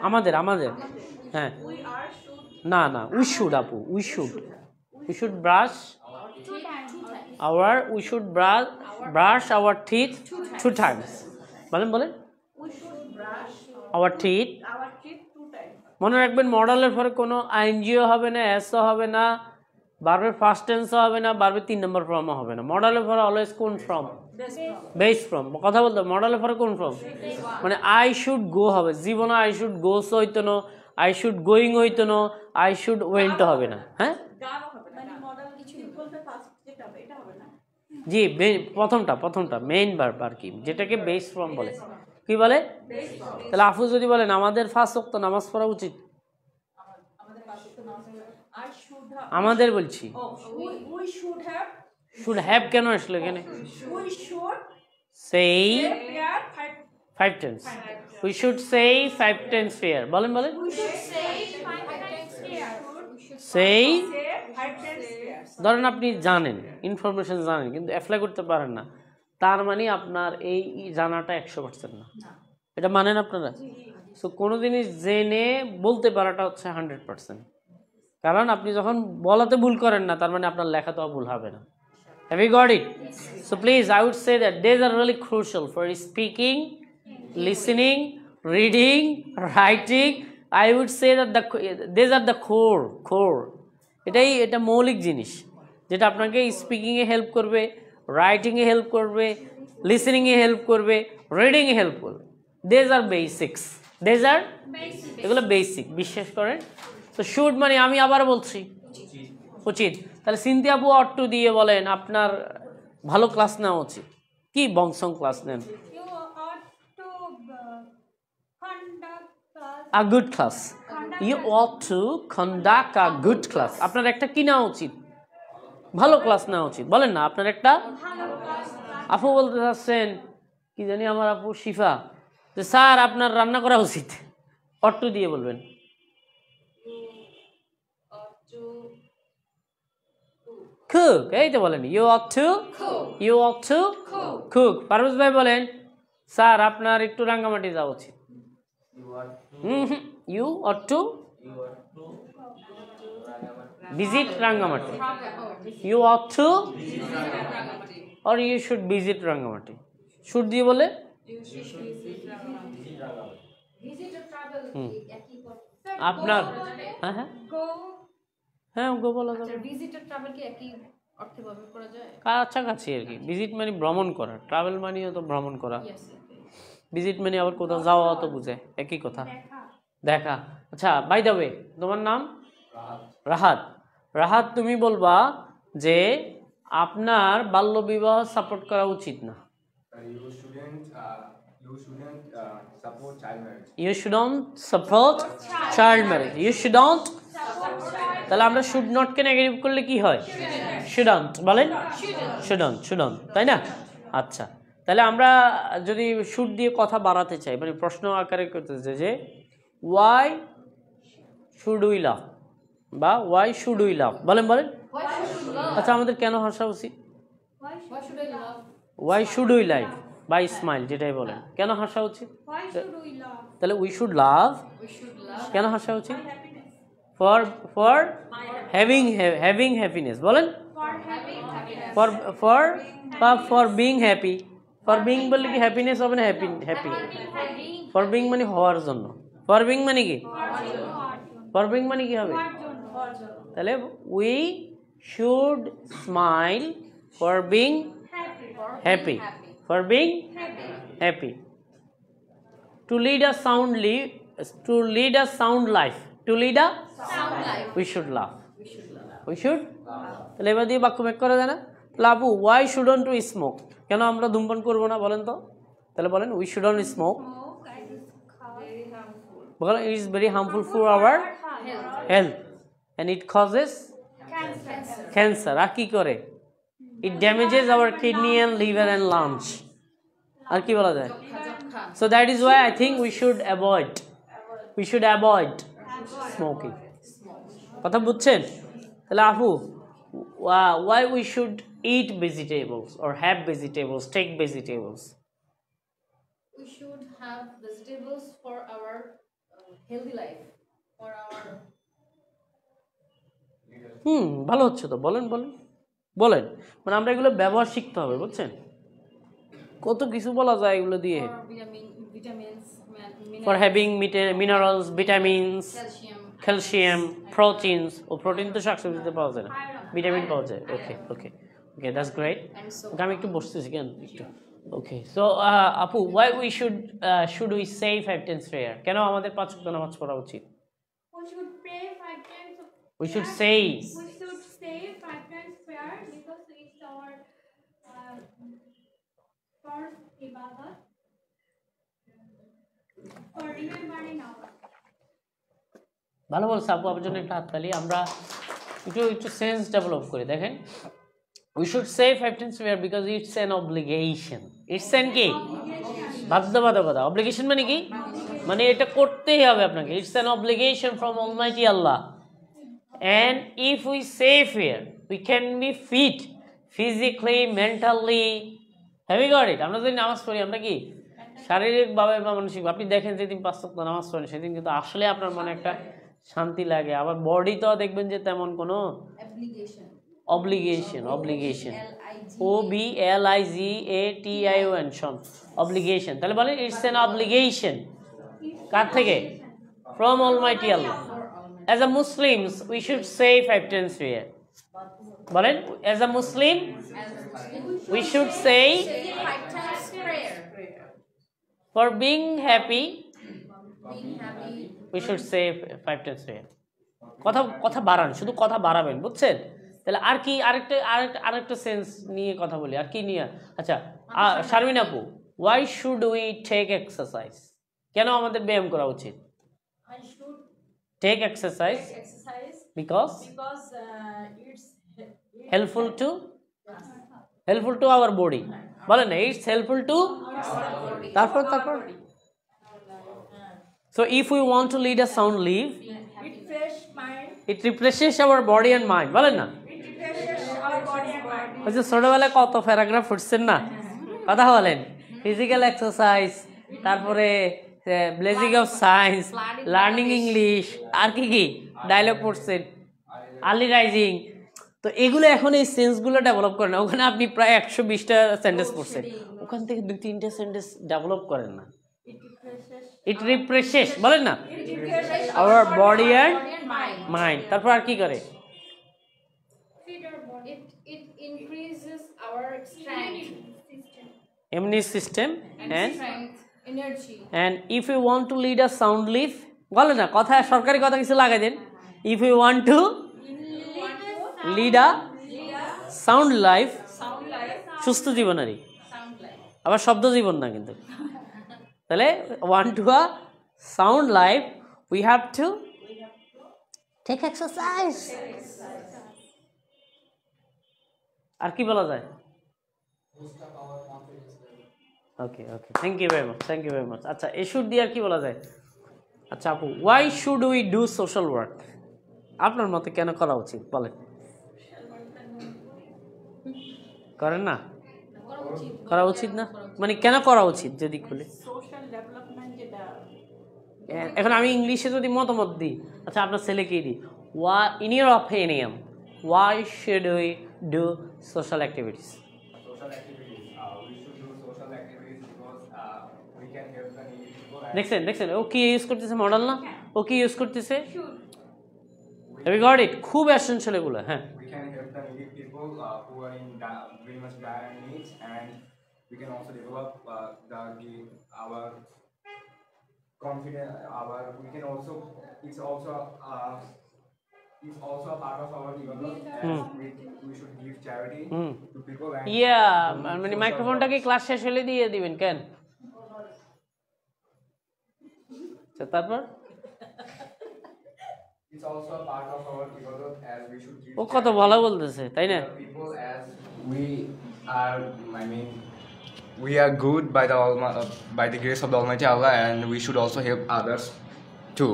A: আমাদের আমাদের হ্যাঁ। না না উই শুড আপু we should we should brush our we should brush brush our teeth two times বলেন বলেন।
B: Our teeth.
A: মনে রাখবেন মডেলের পরে কোনো আইনজিও হবে না এসও হবে না বারবার ফার্স্ট টেন্সও হবে না বারবার তিন নম্বর ফর্মও হবে না। মডেলের পরে অলওয়েজ কোন ফর্ম বেস ফর্ম কথা বলতে মডেলের পরে কোন ফর্ম মানে আই শুড গো হবে। জীবনে আই শুড গোস হইতো না আই শুড গোয়িং হইতো না আই শুড ওয়েন্ট হবে না হ্যাঁ?
B: মানে
A: জি প্রথমটা প্রথমটা মেইন বার আর কি যেটাকে বেস ফর্ম বলে। কি বলে? তাহলে আফু যদি বলেন আমাদের ফার্স্ট ওয়াক্ত নামাজ পড়া উচিত। আমাদের বলছি। শুড হ্যাভ কেন আসলো এখানে?
B: Say five
A: times we should say five times prayer বলেন বলেন সেই. ধরেন আপনি জানেন ইনফরমেশন জানেন কিন্তু অ্যাপ্লাই করতে পারেন না। তার মানে আপনার এই জানাটা একশো পার্সেন্ট না। এটা মানেন আপনারা? সো কোনো জিনিস জেনে বলতে পারাটা হচ্ছে হান্ড্রেড পার্সেন্ট কারণ আপনি যখন বলাতে ভুল করেন না তার মানে আপনার লেখাতেও ভুল হবে না। Have you got it? So please, I would say that these are really crucial for speaking, listening, reading, writing. I would say that the these are the core, core. এটাই এটা মৌলিক জিনিস যেটা আপনাকে স্পিকিংয়ে হেল্প করবে রাইটিংয়ে হেল্প করবে লিসনিংয়ে help করবে রিডিংয়ে হেল্প করবে। These are basics these are এগুলো বেসিক বিশ্বাস করেন? তো শুড মানে আমি আবার বলছি। উচিত। তাহলে সিনথিয়া আপু অট্ট দিয়ে বলেন আপনার ভালো ক্লাস নেওয়া উচিত। কি বংশং ক্লাস নেন
C: You ought to uh,
A: a good class you ought to conduct a good class আপনার একটা কি নেওয়া উচিত? ভালো ক্লাস নেওয়া উচিত। বলেন না আপনার একটা? আপু বলতে চাচ্ছেন কি জানি আমার আপু শিফা যে স্যার আপনার রান্না করা উচিত। অট্টু দিয়ে বলবেন। কুক এই তো বলেন। You ought to you ought to cook Parvez ভাই বলেন স্যার আপনার একটু রাঙ্গামাটি যাওয়া উচিত।
D: You are
A: hmm you ought to
D: you are to
A: visit Rangamati you ought to or you should visit Rangamati should দিয়ে বলে। আপনার হ্যাঁ হ্যাঁ হ্যাঁ গো বলা যাবে কাছাকাছি আর কি ভিজিট মানে ভ্রমণ করা ট্রাভেল মানেও তো ভ্রমণ করা ভিজিট মানে আবার কোথাও যাওয়া তো বুঝে একই কথা। দেখা। আচ্ছা বাই দ্য ওয়ে তোমার নাম? রাহাত। রাহাত। তুমি বলবা যে আপনার বাল্যবিবাহ সাপোর্ট করা উচিত না।
D: You shouldn't you shouldn't support child marriage.
A: You shouldn't support child marriage you shouldn't তাহলে আমরা শুড নটকে নেগেটিভ করলে কি হয়? শুডন্ট বলেন? শুডন্ট শুডন্ট তাই না? আচ্ছা। তাহলে আমরা যদি শুড দিয়ে কথা বাড়াতে চাই মানে প্রশ্ন আকারে করতে চাই যে ওয়াই শুড উই লাভ বা ওয়াই শুড উই লাভ বলেন বলেন। আচ্ছা আমাদের কেন হাসা উচিত? ওয়াই শুড উই লাইভ বা স্মাইল যেটাই বলেন। কেন হাসা উচিত?
C: Why should we love?
A: তাহলে উই শুড লাভ কেন হাসা উচিত? For
C: for having having happiness বলেন.
A: ফর ফর বা for being happy for being বললে কি হ্যাপিনেস হবে না হ্যাপি হ্যাপি ফর বিং মানে হওয়ার জন্য। ফর বিং মানে কি? ফর বিং মানে কি হবে? তাহলে we should smile for being happy for being happy to lead a sound live to lead a sound life to lead a
F: sound life
A: we should love
F: we should love
A: we should তাহলে এবার দিয়ে বাক্য back করা যায় না তাহলে আপু Y shouldn't to smoke কেন আমরা ধূমপান করব না বলেন তো? তাহলে বলেন we shouldn't smoke
C: Smoke. And it's
A: বলেন it is very harmful for our health and it causes
C: cancer
A: আর কি করে? It damages our kidney and liver and lungs আর কি বলা যায়? So that is why I think we should avoid we should avoid smoking কথা বুঝছেন? তাহলে আপু why we should eat vegetables or have vegetables take vegetables
F: we should have vegetables for our uh, healthy life for our
A: হুম ভালো হচ্ছে তো বলেন বলেন। বলেন মানে আমরা এগুলো ব্যবহার শিখতে হবে বুঝছেন? কত কিছু বলা যায় এগুলো দিয়ে।
F: For
A: having
F: minerals
A: vitamins
F: calcium
A: proteins O protein তো শাকসবজিতে পাওয়া যায় না। ভিটামিন পাওয়া যায় okay okay okay that's great ওকে আমি একটু বসতেছি কেন? একটু। ওকে সো আপু why we should should we say five times prayer কেন আমাদের পাঁচ ওয়াক্ত নামাজ পড়া উচিত?
C: We should our.
A: ভালো বলছে আপু আপনার জন্য একটা হাততালি। আমরা একটু একটু সেন্স ডেভেলপ করি দেখেন। Should say five times prayer because it's an obligation it's an কি বাধ্যবাধকতা অব্লিগেশন মানে কি? মানে এটা করতেই হবে আপনাকে। It's an obligation from almighty Allah and if we say prayer we can be fit physically mentally heavy got it আমরা যদি নামাজ পড়ি, আমরা কি? শারীরিকভাবে বা মানসিক আপনি দেখেন যেদিন পাঁচ সপ্তাহ নামাজ পড়েন, সেদিন কিন্তু আসলে আপনার মনে একটা শান্তি লাগে। আবার বডি তো দেখবেন যে তেমন কোনো
F: obligation.
A: Obligation obligation
F: L I G
A: O B L I G A T I O N Son obligation তাহলে বলেন ইটস এন অব্লিগেশন কার থেকে? From almighty Allah as a Muslims we should say five times prayer বলেন as a Muslim we should say
F: five
A: for being happy
F: being happy
A: we should say five times prayer কথা কথা বাড়ান শুধু কথা বাড়াবেন বুঝছেন? তাহলে আর কি আরেকটা আরেকটা আরেকটা সেন্স নিয়ে কথা বলি আর কি নিয়ে? আচ্ছা শারমিন আপু why should we take exercise কেন আমাদের ব্যায়াম করা উচিত? Take
B: exercise because
A: helpful
B: to
A: helpful to our body বলেন না ইটস হেল্পফুল টু তারপর তারপর? So if you want to lead a sound live
B: It fresh mind.
A: It refreshes our body and mind বলেন না
B: It refreshes our body and mind.
A: ওই যে ছোটবেলায় কত প্যারাগ্রাফ ফুটছেন না? কথা বলেন। ফিজিক্যাল এক্সারসাইজ তারপরে blessing of science learning English আর কি কি ডায়লগ পড়ছেন? আর্লি রাইজিং তো এগুলো এখন এই সেন্সগুলো ডেভেলপ করেন ওখানে আপনি প্রায় একশো বিশটা সেন্টেন্স পড়ছেন। ওখান থেকে দুই তিনটা সেন্টেন্স ডেভেলপ করেন না। ইট রিফ্রেশেস বলেন না? Hour body and. মাইন্ড তারপর আর কি করে.
F: It increases our strength
C: System.
A: এমনি system
F: and
A: and
F: strength, energy.
A: And if you want to lead a sound live বলে না কথা সরকারি কথা কিছু লাগাই দেন if you want to lead a sound life
B: sound
A: সুস্থ জীবনারী
F: Sound like.
A: আবার শব্দ জীবন না কিন্তু তাহলে want to a sound life we have to take exercise আর কি বলা যায়? Okay okay thank you very much thank you very much আচ্ছা এ শুড দিয়ে আর কি বলা যায়? আচ্ছা আপু why should we do social work আপনার মতে কেন করা উচিত? বলেন। করেন না? করা উচিত না? মানে কেন করা উচিত যদি খুলে? এখন আমি ইংলিশে যদি মতামত দিই আচ্ছা আপনার ছেলেকেই দিই। ওয়া in your opinion why should we Do social activities
D: Social activities. Uh, we should do social activities because uh, we can help the needy people and
A: দেখছেন দেখছেন ও কি ইউজ করতেছে মডেল না ও কি ইউজ করতেছে হ্যাভ গট ইট খুব essential এগুলো হ্যাঁ
D: we can help the needy people uh, who are in di- very much dire needs and we can also develop uh, the, the our confidence our we can also it's also uh, it's also a part of our development as we, we should give charity
A: hmm
D: to people and
A: yeah
D: do
A: মানে
D: social
A: মাইক্রোফোনটা কি
D: work.
A: Class শেষ হলে দিয়ে দিবেন কেন আচ্ছা, তারপর
D: it's also a part of our development as we should give
A: ও কত ভালো বলতেছে তাই না
D: we are i mean we are good by the uh, by the grace of the almighty allah and we should also help others too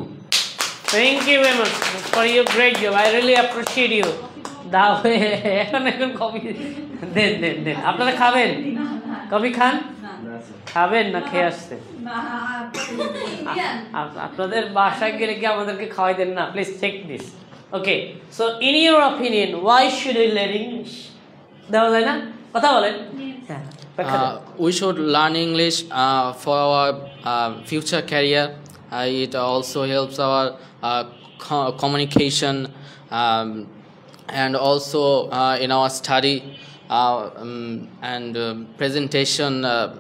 A: thank you very much for your great job I really appreciate you দাও এখন এখন coffee দেন দেন দেন। আপনারা খাবেন? Coffee খান? খাবেন না খেয়ে আসছেন আপ- আপনাদের বাসায় গেলে কি আমাদেরকে খাওয়াই দেন? না please check this okay so in your opinion why should we learn English দেওয়া যায় না? কথা বলেন। হ্যাঁ ব্যাখ্যা দেন।
E: Uh, we should learn English uh, for our uh, future career. Uh, it also helps our uh, co- communication um, and also uh, in our study uh, um, and presentation uh,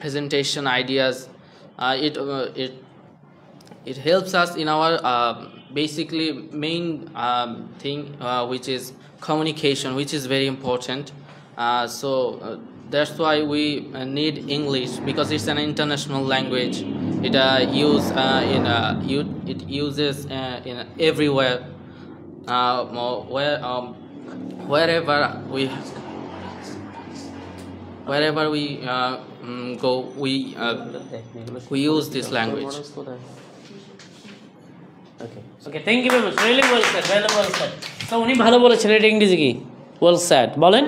E: presentation ideas. Uh, it uh, it it helps us in our uh, basically main um, thing uh, which is communication which is very important uh, so uh, that's why we uh, need english because it's an international language it uh, use uh, in uh, u- it uses uh, in everywhere uh, mo- where um, wherever we wherever we uh, mm, go we uh, we use this language
A: okay okay thank you very much really well sir very well sir তো উনি ভালো বলেছেন এটা ইংরেজি কি well sad বলেন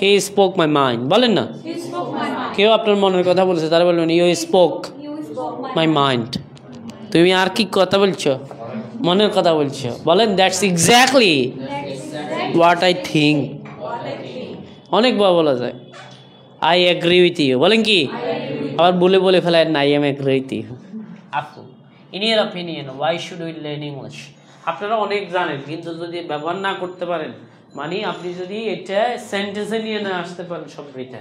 A: He spoke my mind বলেন না?
C: You spoke my mind.
A: কেউ আপনার মনের কথা বলেছে তারা বলবেন you spoke
C: You spoke my
A: my mind তুমি আর কি কথা বলছো? মনের কথা বলছো। বলেন that's exactly what I think অনেক অনেকবার বলা যায়। আই এগ্রি উইথ ইউ বলেন কি? আবার বলে বলে ফেলায় না I am agree with you আপু in your opinion why should we learn English আপনারা অনেক জানেন কিন্তু যদি ব্যবহার না করতে পারেন মানে আপনি যদি এটা সেন্টেন্সে নিয়ে না আসতে পারেন সবটা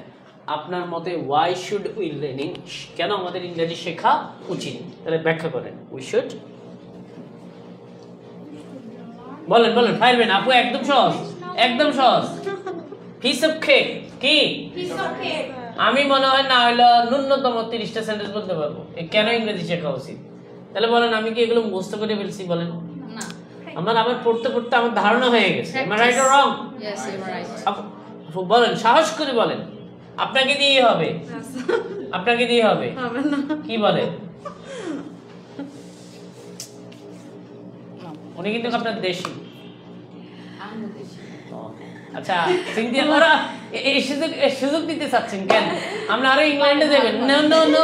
A: আপনার মতে why should we learn English কেন আমাদের ইংরেজি শেখা উচিত? তাহলে ব্যাখ্যা করেন। উই শুড বলেন বলেন পারবেন আপু একদম সহজ একদম সহজ। পিস অফ কেক কি. আমি মনে হয় না হইল ন্যূনতম তিরিশটা সেন্টেন্স বলতে পারব। কেন ইংরেজি শেখা উচিত? তাহলে বলেন আমি কি এগুলো মুখস্থ করে ফেলছি বলেন। আমার আবার পড়তে পড়তে আমার ধারণা হয়ে গেছে। রাইট রং
F: ইউ রাইট
A: আপু বলেন সাহস করে বলেন। আপনাকে দিয়ে হবে। আপনাকে দিয়ে হবে। কি বলে? উনি কিন্তু আপনার দেশি। আচ্ছা সিনথিয়া ওরা এই সুযোগ সুযোগ দিতে চাচ্ছেন কেন? আপনি আরও ইংল্যান্ডে যাবেন। নো নো নো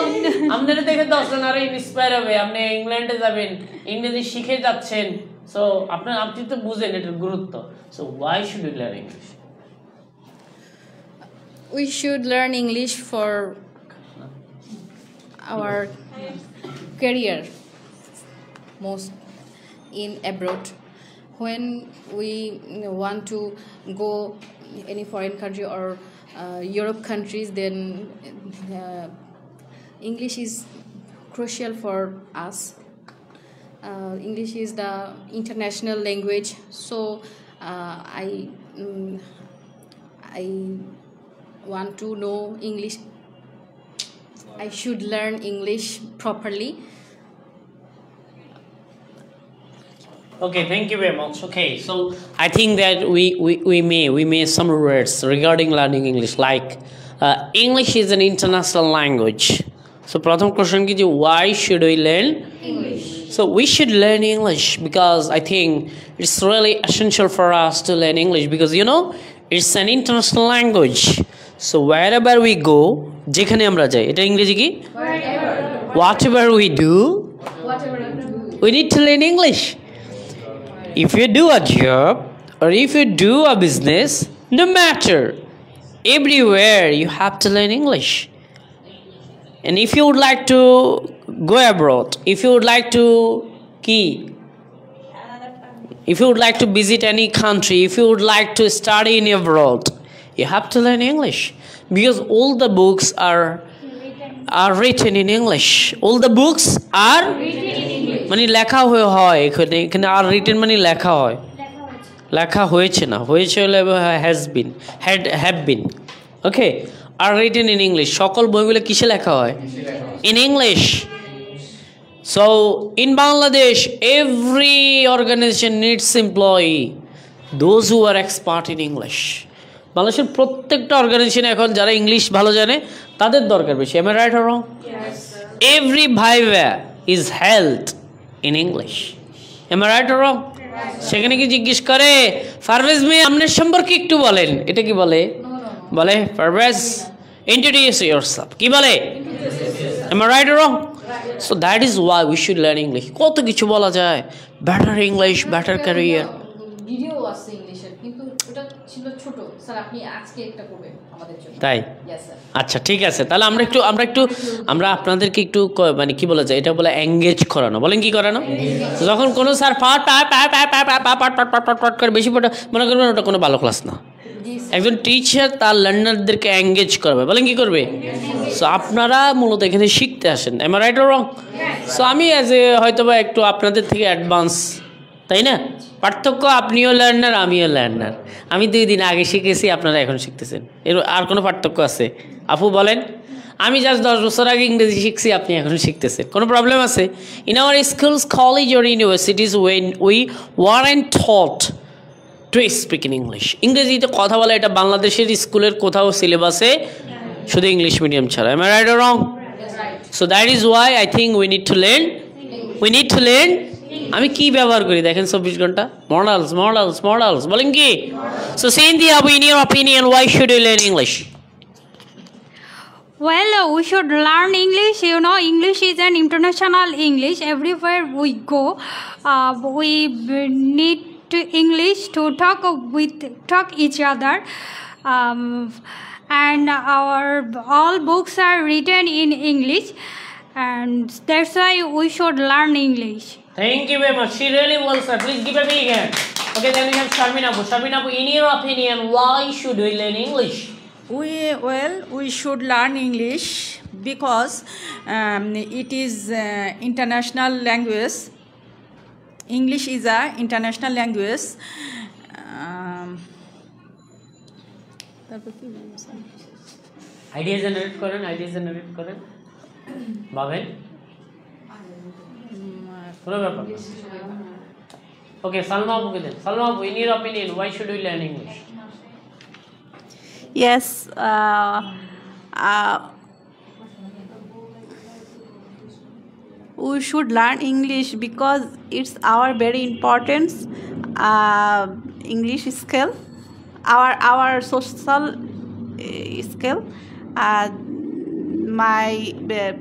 A: আপনারা দেখে দশজন আরও ইন্সপায়ার হবে। আপনি ইংল্যান্ডে যাবেন। ইংরেজি শিখে যাচ্ছেন। সো আপনার আপনি তো বুঝেন এটার গুরুত্ব so why should you learn English
F: we should learn English for our career most in abroad when we want to go any foreign country or uh, Europe countries then uh, English is crucial for us uh, English is the international language so uh, I mm, I want to know English. I should learn English properly.
A: Okay, thank you very much. Okay, so I think that we, we, we may we may some words regarding learning English like uh, English is an international language. So প্রথম question কি যে why should we learn English? So we should learn English because I think it's really essential for us to learn English because you know it's an international language. So wherever we go যেখানে আমরা যাই এটা ইংরেজি কি whatever we do we need to learn English if you do a job or if you do a business, no matter, everywhere you have to learn English. And if you would like to go abroad, if you would like to key, if you would like to visit any country, if you would like to study in abroad, you have to learn English because all the books are are written in English. All the books are মানে লেখা হয়ে হয় এখানে এখানে are written মানে লেখা হয় লেখা হয়েছে না হয়েছে হলে has been had have been okay are written in English সকল বইগুলো কিসে লেখা হয়? In English so in Bangladesh every organisation needs employee those who are expert in English বাংলাদেশের প্রত্যেকটা অর্গানাইজেশন এখন যারা ইংলিশ ভালো জানে তাদের দরকার বেশি। Am right wrong every viva is held in English am right wrong সেখানে কি জিজ্ঞেস করে পারভেজ মেয়ে আপনার সম্পর্কে একটু বলেন। এটা কি বলে? বলে পারভেজ ইন্ট্রোডিউস ইয়োরসেলফ কি বলে am right wrong so that is why we should learn English কত কিছু বলা যায় better English better career
F: video আছে ইংলিশের কিন্তু ওটা ছিল ছোট স্যার আপনি আজকে একটা করবেন আমাদের জন্য
A: তাই আচ্ছা ঠিক আছে তাহলে আমরা একটু আমরা একটু আমরা আপনাদেরকে একটু মানে কি বলা যায় এটা বলে এঙ্গেজ করানো বলেন কি করানো যখন কোনো স্যার পাট পাট পাট পাট পাট পাট পাট পাট পাট পাট পাট করে বেশি পড়া মনে করবেন ওটা কোনো ভালো ক্লাস না একজন টিচার তার লার্নারদেরকে এঙ্গেজ করবে। বলেন কি করবে? সো আপনারা মূলত এখানে শিখতে আসেন। এম রাইট রং সো আমি অ্যাজ এ হয়তো বা একটু আপনাদের থেকে অ্যাডভান্স তাই না? পার্থক্য আপনিও লার্নার আমিও লার্নার আমি দুই দিন আগে শিখেছি আপনারা এখন শিখতেছেন। এর আর কোনো পার্থক্য আছে? আপু বলেন। আমি জাস্ট দশ বছর আগে ইংরেজি শিখছি আপনি এখন শিখতেছেন। কোনো প্রবলেম আছে? In our schools college or universities when we were and thought to speak in English ইংরেজিতে কথা বলা এটা বাংলাদেশের স্কুলের কোথাও সিলেবাসে শুধু ইংলিশ মিডিয়াম ছাড়া। Am right wrong so that is why I think we need to learn we need to learn আমি কি ব্যবহার করি দেখেন চব্বিশ ঘণ্টা? মডালস মডালস মডালস বলেন কি? So then the Abu in your opinion why should you learn English
C: Well, uh, we should learn English. You know, English is an international English. Everywhere we go, uh, we need to English to talk with talk each other, um, and our all books are written in English, and that's why we should learn English.
A: Thank you very much. She really well said. Please give a big hand. Okay, then we have Sharmin Abu. Sharmin Abu, in your opinion, why should we learn English?
B: We well, we should learn English because um, it is uh, international language. English is a international language. Um, তারপর কি বলব sir?
A: Idea generate করেন idea generate করেন ভাবেন কোনো ব্যাপার না ওকে সালমা আপুকে দেন সালমা আপু in your opinion why should we learn English
G: Yes, uh, uh, we should learn English because it's our very important uh, English skill, our our social uh, skill. Uh, my uh,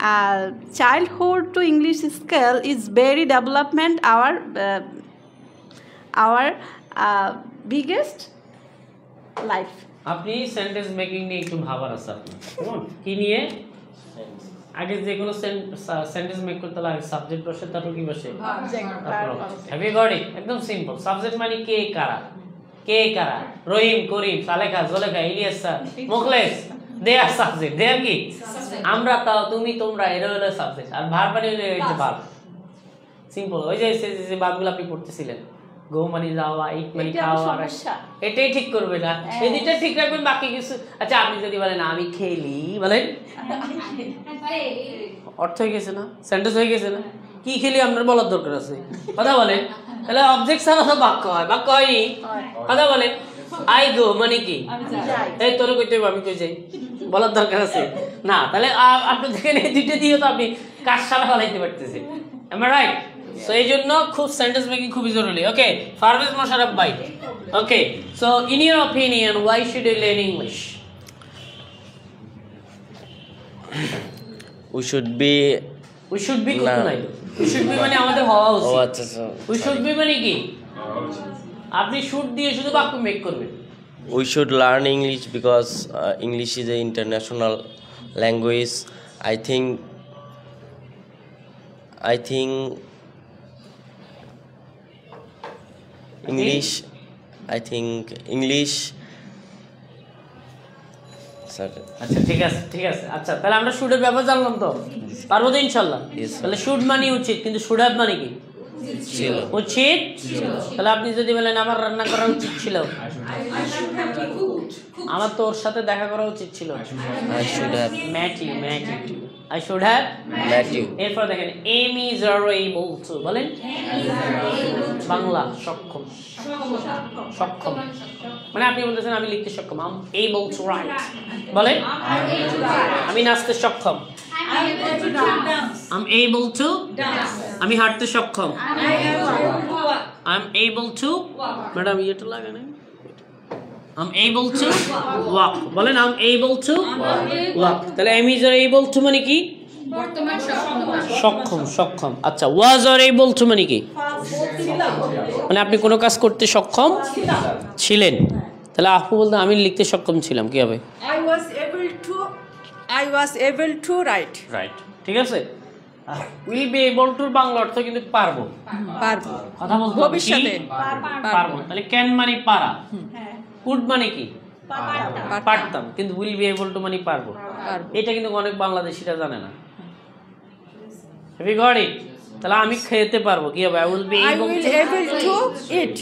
G: uh, childhood to English skill is very development our uh, our uh, biggest life.
A: আপনি sentence making নিয়ে একটু ভাবার আছে আপনার কি নিয়ে আগে যে কোনো সেন্টেন্স মেক করতে লাগে সাবজেক্ট বসে তারপর কি বসে? হ্যাভ ইট একদম সিম্পল সাবজেক্ট মানে কে কারা? কে কারা? Rahim Karim Salekha Zulekha Ilias sir Mukhles. They are subject they are কি? আমরা তাও তুমি তোমরা এরা হলো সাবজেক্ট আর ভার মানে হলো ভার সিম্পল ওই যে যে- যে বাদগুলো আপনি পড়তেছিলেন। গো মানে যাওয়া ইট মানে খাওয়া এটাই ঠিক করবে না। এই দুইটা ঠিক রাখবেন বাকি কিছু আচ্ছা আপনি যদি বলেন আমি খেলি বলেন। অর্থ হয়ে গেছে না? সেন্টেন্স হয়ে গেছে না? কি খেলি আপনার বলার দরকার আছে? কথা বলেন। তাহলে অবজেক্ট ছাড়া তো বাক্য হয়। বাক্য হয়নি কথা বলেন। আই গো মানে কি? এই তোর কইতে আমি কই যাই? বলার দরকার আছে। না তাহলে আপনি দেখেন এই দুইটা দিয়ে তো আপনি কাজ সারা ফলাইতে পারতেছেন। এম রাইট সো এই জন্য খুব সেন্টেন্স মেকিং খুবই জরুরি। ওকে ফারভেজ মোশারফ ভাই okay so in your opinion why should you learn English
H: we should be
A: we should be
H: না।
A: কোথায় নাই উই শুড বি মানে আমাদের হওয়া উচিত।
H: ও আচ্ছা আচ্ছা
A: উই শুড বি মানে কি? আপনি শুড দিয়ে শুধু বাক্য মেক করবেন।
H: We should learn english because uh, english is an international language. I think i think english i think english
A: আচ্ছা ঠিক আছে ঠিক আছে আচ্ছা তাহলে আমরা শুডের ব্যাপার জানলাম তো পারব তো ইনশাল্লাহ তাহলে শুড মানে উচিত কিন্তু শুড হ্যাভ মানে কি উচিত তাহলে আপনি যদি বলেন আমার রান্না করা উচিত ছিল আমার তো ওর সাথে দেখা করা উচিত ছিল।
H: I should have.
A: ম্যাটি ম্যাটি I should have
H: met you
A: এরপর দেখেন am is are able to বলেন বাংলা সক্ষম। সক্ষম। মানে আপনি বলতেছেন আমি লিখতে সক্ষম। আম এবল টু রাইট বলেন? আমি নাচতে সক্ষম। আম এবল টু আমি হাঁটতে সক্ষম। I am able to madam ইয়েটা লাগে না I'm able to walk. বলেন I'm able to walk. তাহলে am is or able to মানে কি?
F: বর্তমান সক্ষম।
A: সক্ষম আচ্ছা was or able to মানে কি? মানে আপনি কোনো কাজ করতে সক্ষম ছিলেন। তাহলে আপু বলতে আমি লিখতে সক্ষম ছিলাম কি হবে?
B: I was able to I was able to write.
A: Write ঠিক আছে? Will be able to Bangla অর্থ কিন্তু পারব।
B: পারব।
A: কথা বলতে?
B: ভবিষ্যতে।
A: পারব। তাহলে ক্যান মানে পারা? কুড মানে কি?
B: পারতাম।
A: কিন্তু উইল বি এবল টু মানে পারব। এটা কিন্তু অনেক বাংলাদেশিরা জানে না। হ্যাভ ইউ গট ইট তাহলে আমি খেতে পারব। কি হবে?
B: I will be able to eat.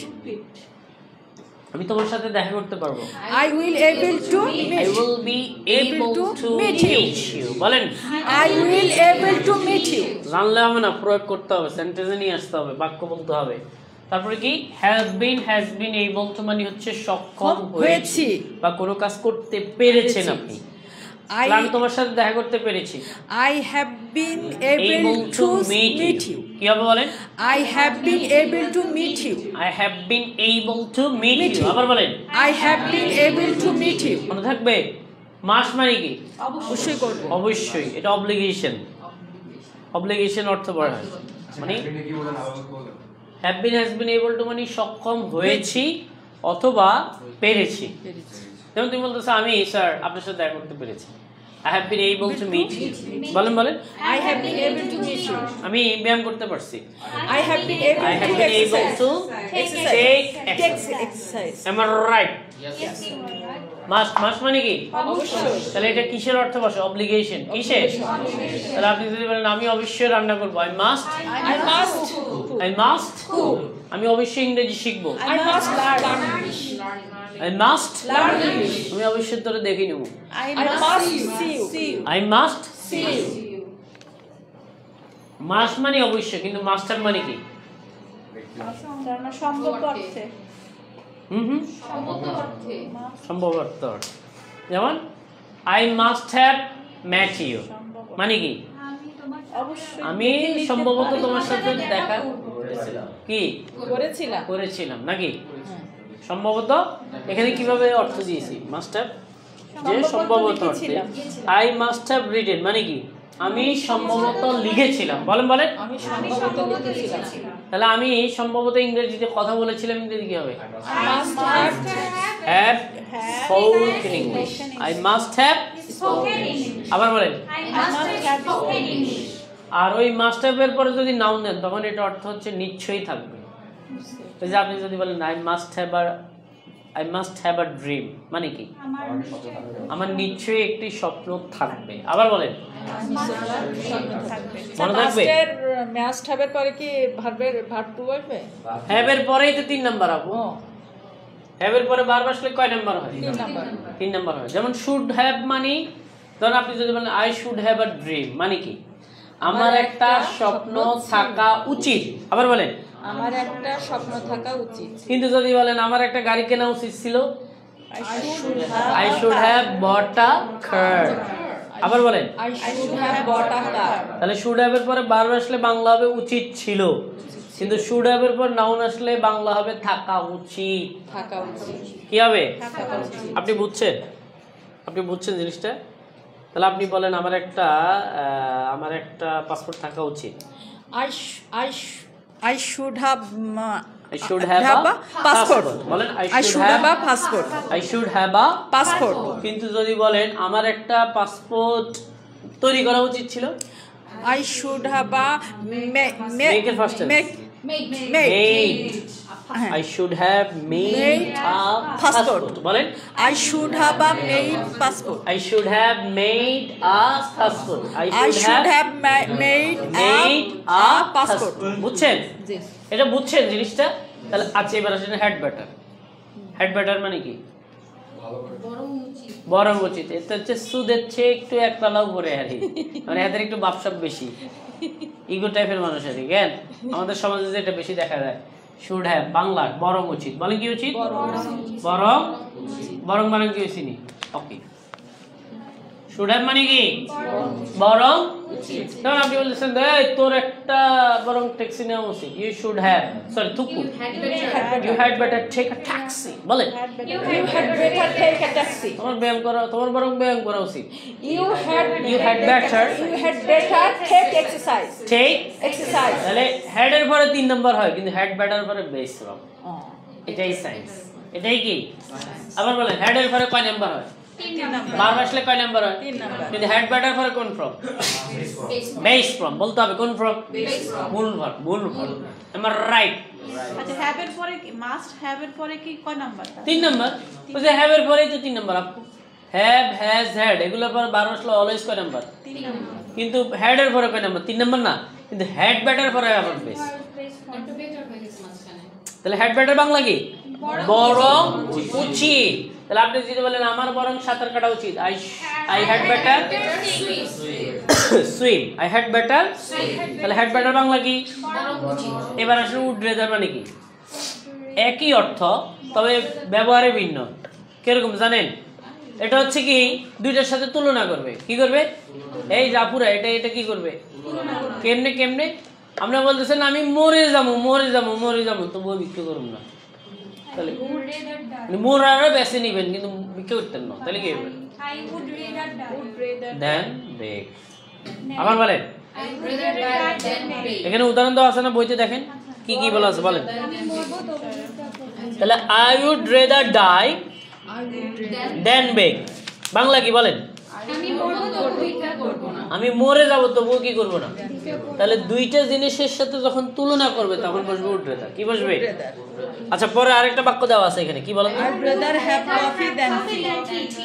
A: আমি তোমার সাথে দেখা করতে পারব।
B: I will able to I
A: will be able
B: to. Meet you
A: বলেন।
B: I will able to meet you.
A: জানলে হবে না প্রয়োগ করতে হবে। সেন্টেন্সে নিয়ে আসতে হবে বাক্য বলতে হবে। তারপরে কি? Have been has been able to মানে হচ্ছে সক্ষম হয়েছি। বা কোনো কাজ করতে পেরেছেন আপনি। তাহলে আমি তোমার সাথে দেখা করতে পেরেছি।
B: I have been
A: meet
B: meet
A: you
B: you.
A: কি হবে বলেন?
B: I have been able to meet you.
A: I have been able to
B: meet
A: Meet
B: you
A: আবার বলেন।
B: I have been able to meet you.
A: মনে থাকবে? মাস মানে কি?
B: অবশ্যই। করব।
A: অবশ্যই। এটা অব্লিগেশন অব্লিগেশন অর্থ বলা হয়। মানে have been has been able to মানে সক্ষম হয়েছি অথবা পেরেছি যেমন তুমি বলতেছো আমি স্যার আপনার সাথে দেখা করতে পেরেছি I have been able to meet বলেন বলেন
B: I have been able to meet you.
A: আমি ব্যায়াম করতে পারছি
B: I have been able
A: I have
B: to
A: been able
B: exercise.
A: To.
B: Take exercise.
A: Am right must must মানে কি?
B: অবশ্যই।
A: তাহলে এটা কিসের অর্থ বসে? অব্লিগেশন কিসের? তাহলে আপনি যদি বলেন আমি অবশ্যই রান্না করব। আই মাস্ট আই মাস্ট আমি অবশ্যই ইংরেজি শিখব।
B: I must learn English. I must
A: আমি অবশ্যই তোরে দেখে নেব।
B: I must see you.
A: I must
B: See you.
A: Must মানে অবশ্যই কিন্তু মাস্টার মানে কি?
G: সম্ভব অর্থে
A: হুম হুম
F: সম্মত অর্থে।
A: সম্ভব অর্থ যেমন I must have met you মানে কি? আমি সম্ভবত তোমার সাথে দেখা কি?
B: করেছিলাম।
A: করেছিলাম নাকি? সম্ভবত? এখানে কীভাবে অর্থ দিয়েছি? মাস্ট হ্যাভ যে সম্ভবত অর্থে। আই মাস্ট হ্যাভ রিটেন মানে কি? আমি সম্ভবত লিখেছিলাম। বলেন বলেন।
B: আমি সম্ভবত লিখেছিলাম।
A: তাহলে আমি সম্ভবত ইংরেজিতে কথা বলেছিলাম ইংরেজি কি হবে?
B: Must have
A: have spoken English I must have আবার বলেন। আর ওই মাস্ট হ্যাভ পরে যদি নাউন দেন তখন এটা অর্থ হচ্ছে নিশ্চয়ই থাকবে। যে আপনি যদি বলেন I must have R I must have a dream মানে কি? আমার নিশ্চয়ই একটি স্বপ্ন থাকবে। আবার বলেন। মনে থাকবে?
B: হ্যাভের পরে কি ভার্বের ভার্ব টু আসবে?
A: হ্যাভ এর পরেই তো তিন নাম্বার আপু
B: ও।
A: হ্যাভ এর পরে বারবার আসলে কয় নাম্বার হয়?
B: তিন নাম্বার
A: তিন নাম্বার হয়। যেমন শুড হ্যাভ মানে ধরুন আপনি যদি বলেন I should have a dream মানে কি? আমার একটা স্বপ্ন থাকা উচিত। আবার বলেন
B: আমার একটা স্বপ্ন থাকা উচিত।
A: কিন্তু যদি বলেন আমার একটা গাড়ি কেনা উচিত ছিল I should have bought a car আবার বলেন।
B: I should have bought a car
A: তাহলে শুড হ্যাভ এর পরে বারবার আসলে বাংলা হবে উচিত ছিল। কিন্তু শুড হ্যাভ এর পর নাউন আসলে বাংলা হবে থাকা উচিত।
B: থাকা উচিত।
A: কি হবে? আপনি বুঝছেন? আপনি বুঝছেন জিনিসটা? তাহলে আপনি বলেন আমার একটা আমার একটা পাসপোর্ট থাকা উচিত।
B: I I I should have
A: I should have
B: Have
A: a
B: a passport.
A: বলেন I
B: should
A: have
B: a passport
A: I should have a
B: passport
A: কিন্তু যদি বলেন আমার একটা পাসপোর্ট তৈরি করা উচিত ছিল?
B: I should have a
A: Make it faster.
F: Make
A: Make. I should have
B: made
A: a
B: passport
A: বলেন
B: I should have a made passport
A: I should have made a passport. I
B: I
A: should have made a passport বুঝছেন? এটা বুঝছেন জিনিসটা? তাহলে আচ্ছা এবার আসেন head batter head batter মানে কি?
F: বরং উচিত
A: এটা হচ্ছে সুদের চেয়ে একটু এক তলা উপরে আর। মানে এদের একটু বাপসাপ বেশি। ইগো টাইপের মানুষ আর কি, কেন আমাদের সমাজে যেটা বেশি দেখা যায়। শুড হ্যাভ বাংলা বরং উচিত। বলেন কি উচিত? বরং বরং মানে কি চিনি ওকে শুড হ্যাভ মানে কি? বরং তখন আপনি বলতেছেন এই তোর একটা বরং ট্যাক্সি নেওয়া উচিত। You should have sorry থুকু।
F: You had better
A: take a taxi বলেন।
B: You had better take a taxi.
A: তোমার ব্যায়াম করা তোমার বরং ব্যায়াম করা উচিত।
B: You had
A: You had better
B: you had better take exercise.
A: ঠিক
B: Exercise.
A: তাহলে হেড এর পরে তিন নম্বর হয় কিন্তু হেড ব্যাটার পরে বেস রং এটাই সায়েন্স এটাই কি? আবার বলেন হেড এর পরে কয় নাম্বার হয়? বার আসলে কয় নাম্বার হয়? কিন্তু হেড ব্যাটার পরে কোন ফ্রম বেস ফ্রম বলতে হবে কোন ফ্রম আমার রাইট
G: আচ্ছা হ্যাভ এর পরে কি মাস্ট হ্যাভ এর পরে কি কয় নাম্বারটা
A: তিন নম্বর? ওই যে হ্যাভ এর পরেই তো তিন নম্বর। আপু হ্যাভ হ্যাজ হ্যাড এগুলোর পর বার আসলে অলওয়েজ কয় নাম্বার? কিন্তু হেড এর পরে কয় নাম্বার? তিন নম্বর না কিন্তু হেড ব্যাটার পরে আবার বেস তাহলে হেড ব্যাটার বাংলা কি? বড় উচিত তাহলে আপনি যদি বলেন, আমার বরং সাঁতার কাটা উচিত। I I had better swim I had better তাহলে হেড ব্যাটার বাংলা কি? এবার আসলে উড রেজার মানে কি? একই অর্থ, তবে ব্যবহারে ভিন্ন। কীরকম, জানেন? এটা হচ্ছে কি, দুইটার সাথে তুলনা করবে। কি করবে? এই জাপুরা এটা এটা কি করবে? কেমনে কেমনে? আমরা বলতেছেন আমি মরে যাব মরে যাব মরে যাব। তবুও বিক্রি করুন না। তাহলে মানে মোরারও বেছে নিবেন কিন্তু বিক্রি করতেন না। তাহলে কি হবে? দেন ব্রেক আবার বলেন।
F: I rather die than pay.
A: এখানে উদাহরণ দেওয়া আছে না বইতে দেখেন? কি কি বলা আছে বলেন? তাহলে I would rather die than beg Bangla কি বলেন?
F: আমি
A: মরে যাব তবুও কি করব না? তাহলে দুইটা জিনিসের সাথে যখন তুলনা করবে তখন বসবে উড কি বসবে? আচ্ছা পরে আরেকটা বাক্য দেওয়া আছে এখানে। কি বলেন
B: tea.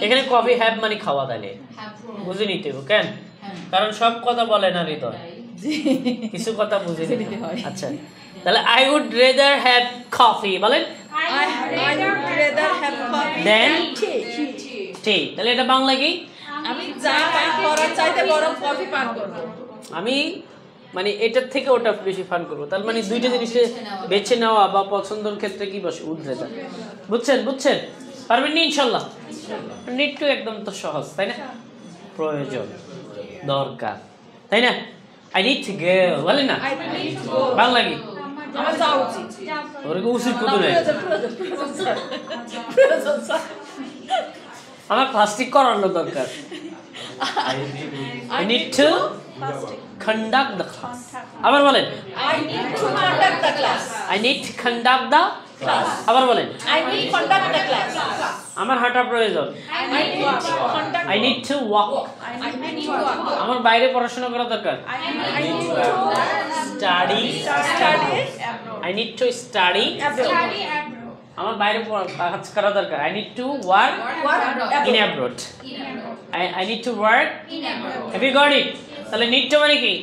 A: এখানে কফি হ্যাভ মানে খাওয়া তাহলে। বুঝে নিতে হবে কেন? কারণ সব কথা বলে না হৃদয়। কিছু কথা বুঝে নিতে হয়। আচ্ছা তাহলে
B: I would rather have coffee
A: বলেন।
B: Than
A: ঠিক তাহলে এটা বাংলা কি?
B: আমি করার চাইতে কফি পান করব।
A: আমি মানে এটার থেকে ওটা বেশি ফান করব। তার মানে দুইটা জিনিসে বেছে নেওয়া বা পছন্দের ক্ষেত্রে কি বসে? উদ্রেজা বুঝছেন? বুঝছেন? পারবেন নি ইনশাল্লাহ? নিট টু একদম তো সহজ তাই না? প্রয়োজন দরকার তাই না? আই নিড টু গো বলেন না? ভালো লাগে?
B: আমার যাওয়া উচিত।
A: ওরকম উচিত কত নেই আমার প্লাস্টিক করানো দরকার। I need to conduct the class আবার বলেন।
B: I need to conduct the class.
A: I need to conduct the আবার বলেন।
B: I need to conduct the class.
A: আমার হাঁটা প্রয়োজন।
B: I need to conduct.
A: I need to walk
B: I need to walk.
A: আমার বাইরে পড়াশোনা করা দরকার।
B: I need to
A: study
B: study.
A: I need to study আমার বাইরে কাজ করা দরকার। I need to work in abroad I need to work have you got it তাহলে নিড টু মানে কি?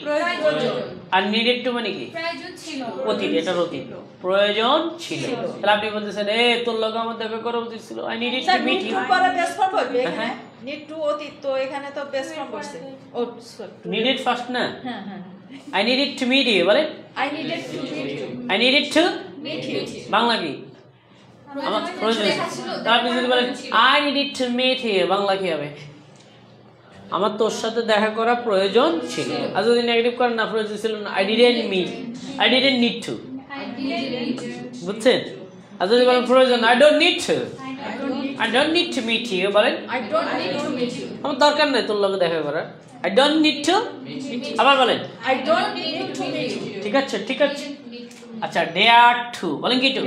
A: আর নিডেড টু মানে কি? অতীত এটার অতীত। প্রয়োজন ছিল। তাহলে আপনি বলতেছেন এ তোর লোক আমার দেখা করা উচিত ছিল।
B: I
A: needed
B: to meet you পরে এখানে? অতীত তো এখানে তো ও sorry.
A: নিডেড ফার্স্ট না?
B: হ্যাঁ হ্যাঁ।
A: I needed to meet you বলে?
B: I needed to meet you.
A: I needed to
B: Meet you.
A: বাংলা কি? আমার প্রয়োজন তা আপনি যদি বলেন I needed to meet you Bangla কি হবে? আমার তোর সাথে দেখা করা প্রয়োজন ছিল। আর যদি নেগেটিভ করেন না প্রয়োজন ছিল না I didn't meet I didn't need to বুঝছেন? আর যদি বলেন প্রয়োজন I don't need to
B: I don't need to meet you বলেন.
A: আমার দরকার নেই তোর লগে দেখা করার। আই ডোন্ট নিড টু আবার বলেন।
B: Don't need to meet you.
A: ঠিক আছে ঠিক আছে। আচ্ছা ডেয়ার টু বলেন কি টু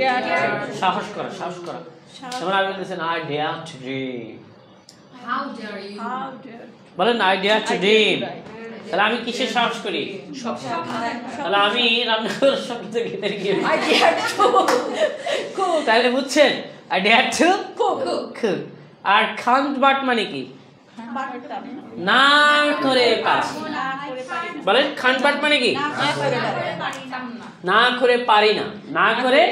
A: সাহস করা সাহস করা। যেমন আপনি বলতেছেন I dare to dream
F: How dare you?
B: How dare
A: বলেন আই ডেয়ার টু ড্রিম তাহলে আমি কিসের সাহস করি? তাহলে আমি রান্না করার সব থেকে গিয়ে. তাহলে বুঝছেন আই ডেয়ার টু. কুক আর খান্ট বাট মানে কি?
B: না।
A: করে কাজ বলেন খান্ট বাট মানে কি?
B: না করে
A: পারি না। না করে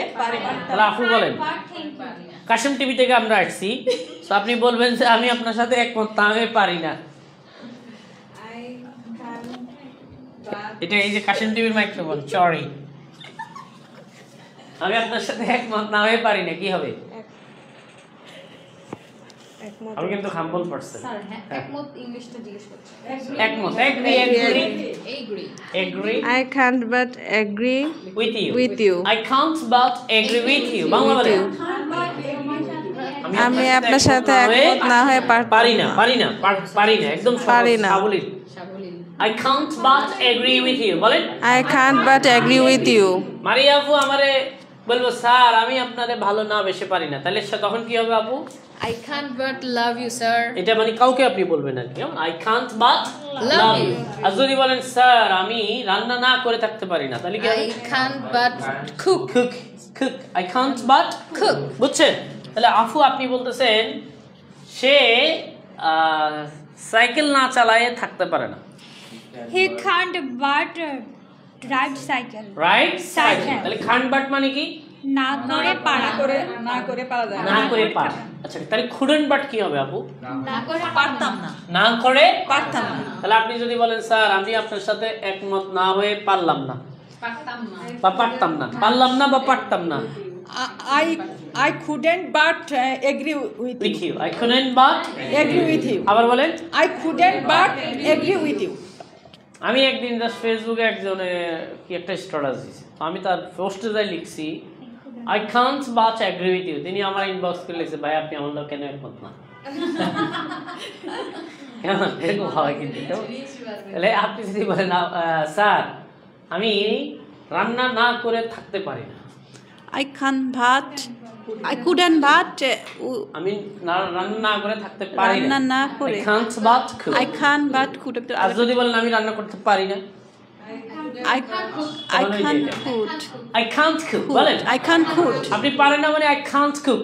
A: তাহলে আপনি বলেন। কাশিম টিভি থেকে আমরা আসছি। তো আপনি বলবেন যে আমি আপনার সাথে একমত না আমি পারি না। এটা এই যে কাশিম টিভির মাইক্রোফোন সরি আমি আপনার সাথে একমত, না হয়ে পারি না, কি হবে? আমি কিন্তু খাম্বল পারছেন
F: স্যার হ্যাঁ একমত ইংলিশটা জিজ্ঞেস করছে।
A: একমত agree agree
F: agree
A: agree
I: I can't but agree
A: with you
I: with you.
A: I can't but agree with you Bangla
I: With
A: বলেন
I: you. আমি আপনার সাথে একমত না হয়ে
A: পারি না। পারি না পারি না। একদম
I: পারি না।
A: সাবলীল। I can't but agree with you বলেন।
I: I can't but agree with you.
A: Maria আপু আমারে বলব স্যার আমি আপনারে ভালো না বেশি পারি না। তাহলে তখন কি হবে আপু?
F: I can't but love you, sir.
A: এটা মানে কাউকে আপনি বলবেন আর কি I can't but
F: Love
A: love
F: you.
A: আর যদি বলেন স্যার আমি রান্না না করে থাকতে পারি না তাহলে কি
F: I can't but cook.
A: Cook cook I can't but cook বুঝছেন? তাহলে আফু আপনি বলতেছেন সে সাইকেল না চালায় থাকতে পারে না।
C: He can't but drive cycle.
A: Ride
C: Cycle.
A: তাহলে খান বাট মানে কি?
C: না করে পারা
B: করে না করে পারা যায়।
A: না করে পার আচ্ছা তাহলে খুডেন বাট কি হবে আপু?
B: না করে পারতাম না।
A: না। করে
B: পারতাম না।
A: তাহলে আপনি যদি বলেন স্যার আমি আপনার সাথে একমত না হয়ে পারলাম না। বা পারতাম না। পারলাম না বা পারতাম না।
B: I I couldn't but uh, agree with
A: with
B: you.
A: You I couldn't but
B: Agree with you.
A: আবার বলেন।
B: I couldn't but agree with you.
A: আমি একদিন জাস্ট ফেসবুকে একজনে কি একটা স্ট্যাটাস দিয়েছে তো আমি তার পোস্টে যাই লিখছি I can't but agree with you তিনি আমার ইনবক্স করে লিখছে ভাই আপনি আমার লোক কেন একমত না? কেন? এরকম হয় কিন্তু। কেমন? তাহলে আপনি যদি বলেন স্যার আমি রান্না না করে থাকতে পারি না।
G: I can't but I couldn't but uh,
A: আমি না- রান্না করে থাকতে পারি
G: রান্না না করে।
A: কান্ট বাচ
G: I can't but could
A: আর যদি বলেন আমি রান্না করতে পারি না।
G: I I
A: বলো
G: can't
A: আই কান্ট কুক বলেন।
G: I can't cook.
A: আপনি পারেন না মানে I can't cook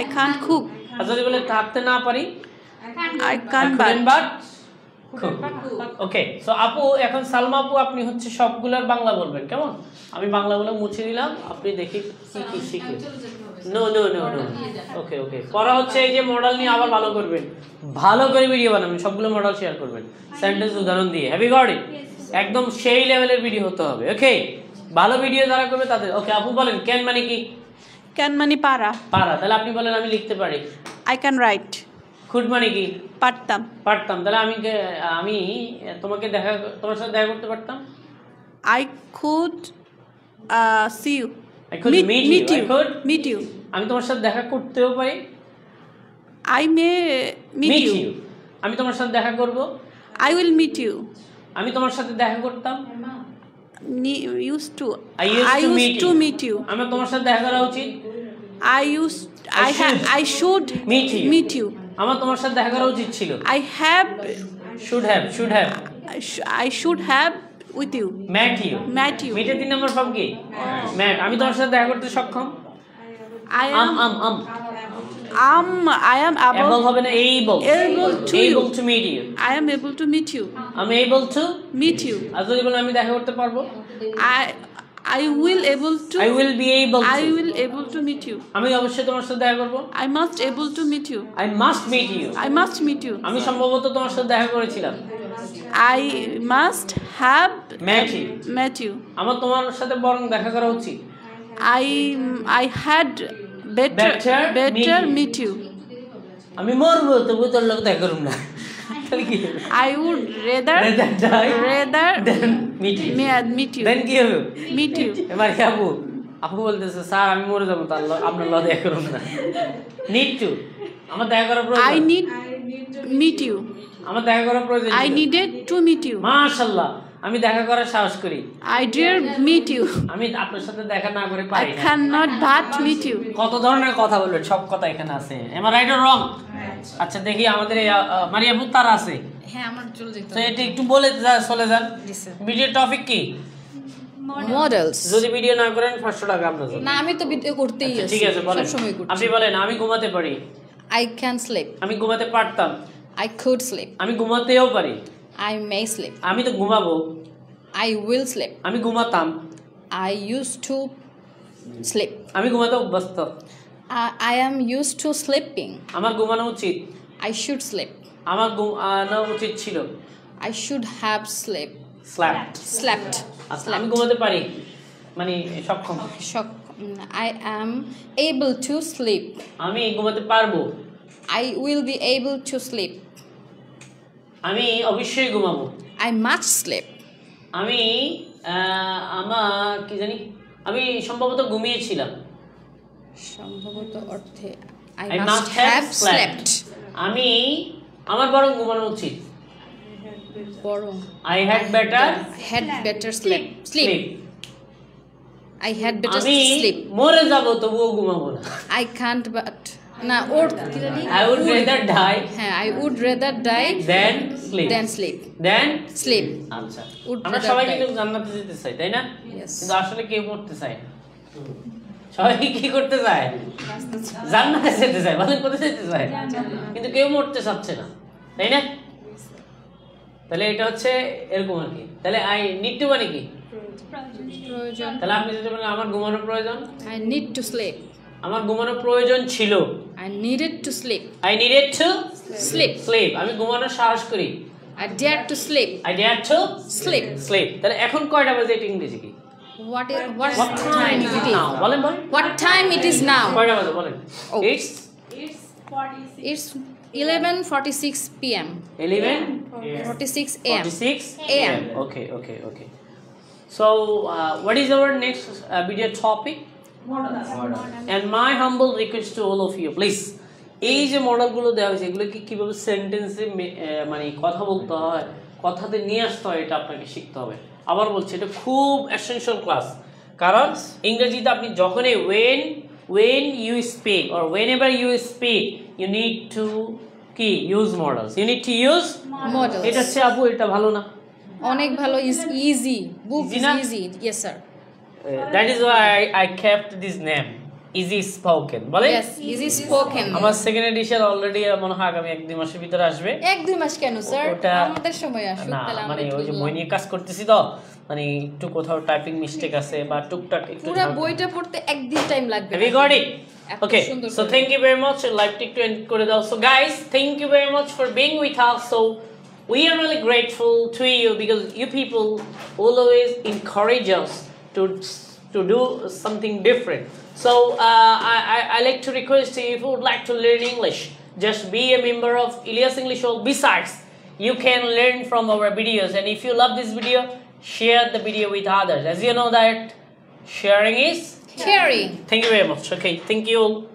G: I can't cook.
A: আর যদি বলে থাকতে না পারি।
G: I can't but
A: but okay so আপু এখন সালমা আপু আপনি হচ্ছে সবগুলোর বাংলা বলবেন কেমন? আমি বাংলাগুলো মুছে দিলাম আপনি দেখি কি কি শিখে no no no no okay okay পরে হচ্ছে এই যে মডেল নিয়ে আবার ভালো করবেন। ভালো করে ভিডিও বানাবেন সবগুলো মডেল শেয়ার করবেন। সেন্টেন্স উদাহরণ দিয়ে। হ্যাভি গড ইট একদম সেই লেভেলের ভিডিও হতে হবে ওকে ভালো ভিডিও যারা করবে তাদের ওকে আপু বলেন ক্যান মানে কি?
G: ক্যান মানে পারা?
A: পারা তাহলে আপনি বলেন আমি লিখতে পারি।
G: আই ক্যান রাইট
A: খুড মানে কি
G: পারতাম।
A: পারতাম। তাহলে আমি আমি তোমাকে দেখা তোমার সাথে দেখা করতে পারতাম?
G: I could see you
A: I could meet
G: meet
A: I you
G: meet you
A: আমি তোমার সাথে দেখা করতেও পারি।
G: আই মে মিট ইউ
A: আমি তোমার সাথে দেখা করব।
G: আই উইল মিট ইউ
A: আমি তোমার সাথে দেখা করতাম।
G: Use to
A: I used
G: I
A: to
G: use
A: meet
G: to
A: you.
G: Meet you
A: আমার তোমার সাথে দেখা করা উচিত।
G: I use
A: I
G: I
A: should meet you.
G: Meet you
A: আমার তোমার সাথে দেখা করা উচিত ছিল।
G: I have
A: should have should have
G: I should have with you
A: met you
G: met you
A: মিটের তিন নম্বর ফর্ম কি? ম্যাট আমি তোমার সাথে দেখা করতে সক্ষম? I
G: am
A: am am
G: am am I
A: am
G: able
A: হবে না
G: able to
A: able
G: you.
A: To meet you
G: I am able to meet you.
A: আমি এইবল টু
G: Meet you.
A: আর যদি বলেন আমি দেখা করতে পারব?
G: I I will able to.
A: I will be able
G: I will able to meet you.
A: আমি অবশ্যই তোমার সাথে দেখা করব
G: I must able to meet you.
A: I must meet you
G: I must meet you.
A: আমি সম্ভবত তোমার সাথে দেখা করেছিলাম
G: I must have
A: met you
G: met you.
A: আমার তোমার সাথে বরং দেখা করা উচিত
G: I I had better
A: Better
G: better,
A: meet
G: meet, you.
A: আমি মরবো তবু তোর লোক দেখা করুম না তাহলে কি হবে
G: I would rather
A: Rather than meet you.
G: me- meet you.
A: Then কি হবে
G: meet you.
A: এবার আপু আপু বলতেছে স্যার আমি মরে যাব তার আপনার ল দেখা করুন না নিড টু আমার দেখা করার
G: I
A: প্রয়োজন
G: need meet you.
A: আমার দেখা করার প্রয়োজন
G: I needed to meet you.
A: মাশাল্লাহ আমি দেখা করার সাহস করি।
G: I dare meet you.
A: আমি আপনার সাথে দেখা না করে
G: I
A: পারি না।
G: cannot but meet you.
A: কত ধরনের কথা বলবেন সব কথা এখানে আছে। এম রাইট অর রং আচ্ছা দেখি আমাদের মারিয়া তার আছে।
F: হ্যাঁ আমার চলে যেতে
A: তো এটা একটু বলে যা- চলে যান। ভিডিও টপিক কি?
F: মডেলস
A: যদি ভিডিও না করেন পাঁচশো টাকা আপনার জন্য।
F: না আমি তো ভিডিও করতেই
A: আচ্ছা,
F: আছি
A: ঠিক আছে বলেন।
F: সবসময় করছি।
A: আপনি বলেন আমি ঘুমাতে পারি।
F: আই ক্যান স্লিপ
A: আমি ঘুমাতে পারতাম।
F: আই কুড স্লিপ
A: আমি ঘুমাতেও পারি।
F: আই মে স্লিপ
A: আমি তো ঘুমাবো।
F: আই উইল স্লিপ
A: আমি ঘুমাতাম।
F: আই ইউজ টু স্লিপ
A: আমি ঘুমাতে অভ্যস্ত
F: I am use to sleeping
A: আমার ঘুমানো উচিত।
F: আই শুড স্লিপ
A: আমার ঘুমানো উচিত ছিল।
F: I should have sleep
A: slap
F: slapped
A: আচ্ছা আমি ঘুমাতে পারি? মানে সক্ষম।
F: I am able to sleep
A: আমি ঘুমাতে পারব।
F: I will be able to sleep
A: আমি অবশ্যই ঘুমাবো।
F: আই মাচ স্লিপ
A: আমি আমার কি জানি আমি সম্ভবত ঘুমিয়েছিলাম।
F: সম্ভবত অর্থে আই মাস্ট হ্যাভ. স্লেপ্ট
A: আমি আমার বরং ঘুমানো উচিত।
F: বরং।
A: I had
F: better had better sleep
A: sleep
F: I had better
A: আমি
F: স্লিপ
A: মরে যাব তবুও ঘুমাবো না।
F: আই কান্ট বাট না ওর কি জানি?
A: আই উড রেদার ডাই
F: হ্যাঁ I would rather die
A: than sleep
F: than sleep
A: than
F: sleep
A: আচ্ছা আমরা সবাই কিন্তু জান্নাতে যেতে চাই তাই না? কিন্তু আসলে কেউ মরতে চায়? না। সবাই কি করতে চায়? জান্নাতে যেতে চায় বলেন কোথায় যেতে চায়? কিন্তু কেউ মরতে চাচ্ছে না তাই না? তাহলে এটা হচ্ছে এরকম আর কি। তাহলে আই নিড টু মানে কি? তাহলে আপনি যদি বলেন আমার ঘুমানোর প্রয়োজন?
F: আই নিড টু স্লিপ
A: আমার ঘুমানোর প্রয়োজন ছিল
F: I needed to sleep
A: I needed to
F: sleep
A: sleep আমি ঘুমানোর সাহস করি
F: I dare to sleep
A: I dare to
F: sleep
A: sleep তাহলে এখন কয়টা বাজে এটা ইংরেজি কি
F: what is what
A: What time is it now? বলেন বলেন
F: what time it is now
A: কয়টা বাজে বলেন
F: Oh.
A: It's
F: it's 11:46 p.m.
A: 11
F: 46 a.m.
A: 46
F: AM.
A: Okay, okay, okay. So, uh, what is our next uh, video topic? And my humble request to all of you, please. এই যে মডেলগুলো দেওয়া হয়েছে এগুলো কি কীভাবে সেন্টেন্সে মানে কথা বলতে হয় কথাতে নিয়ে আসতে হয় এটা আপনাকে শিখতে হবে। আবার বলছি এটা খুব এসেনশিয়াল ক্লাস কারণ ইংরেজিতে আপনি যখনই when when you speak or whenever you speak you need to কি use models you need to
F: use.
A: এটা হচ্ছে আপু এটা ভালো না?
F: অনেক ভালো is
A: easy book
F: easy yes sir
A: that is why I kept this name easy spoken বলে?
F: ইয়েস ইজি স্পোকেন
A: আমার সেকেন্ড এডিশন অলরেডি মনে হয় আগামী এক দুই মাসের ভিতরে আসবে।
F: এক দুই মাস কেন স্যার আমাদের সময় আসুক তাহলে
A: মানে ওই যে
F: একটু
A: বই নিয়ে কাজ করতেছি তো মানে একটু কোথাও টাইপিং মিস্টেক আছে বা টুকটাক একটু
F: পুরো বইটা পড়তে একদিন টাইম লাগবে সুন্দর
A: so
F: করে।
A: thank you very much. Live টিকটু end করে দাও. So guys, thank you very much for being with us. So we are really grateful to you because you people always encourage us to to do something different. So uh, I, I, I like to request you if you would like to learn English, just be a member of Elias English Hall. Besides, you can learn from our videos and if you love this video, share the video with others. As you know that sharing is
F: Caring.
A: Thank you very much. Okay, thank you all.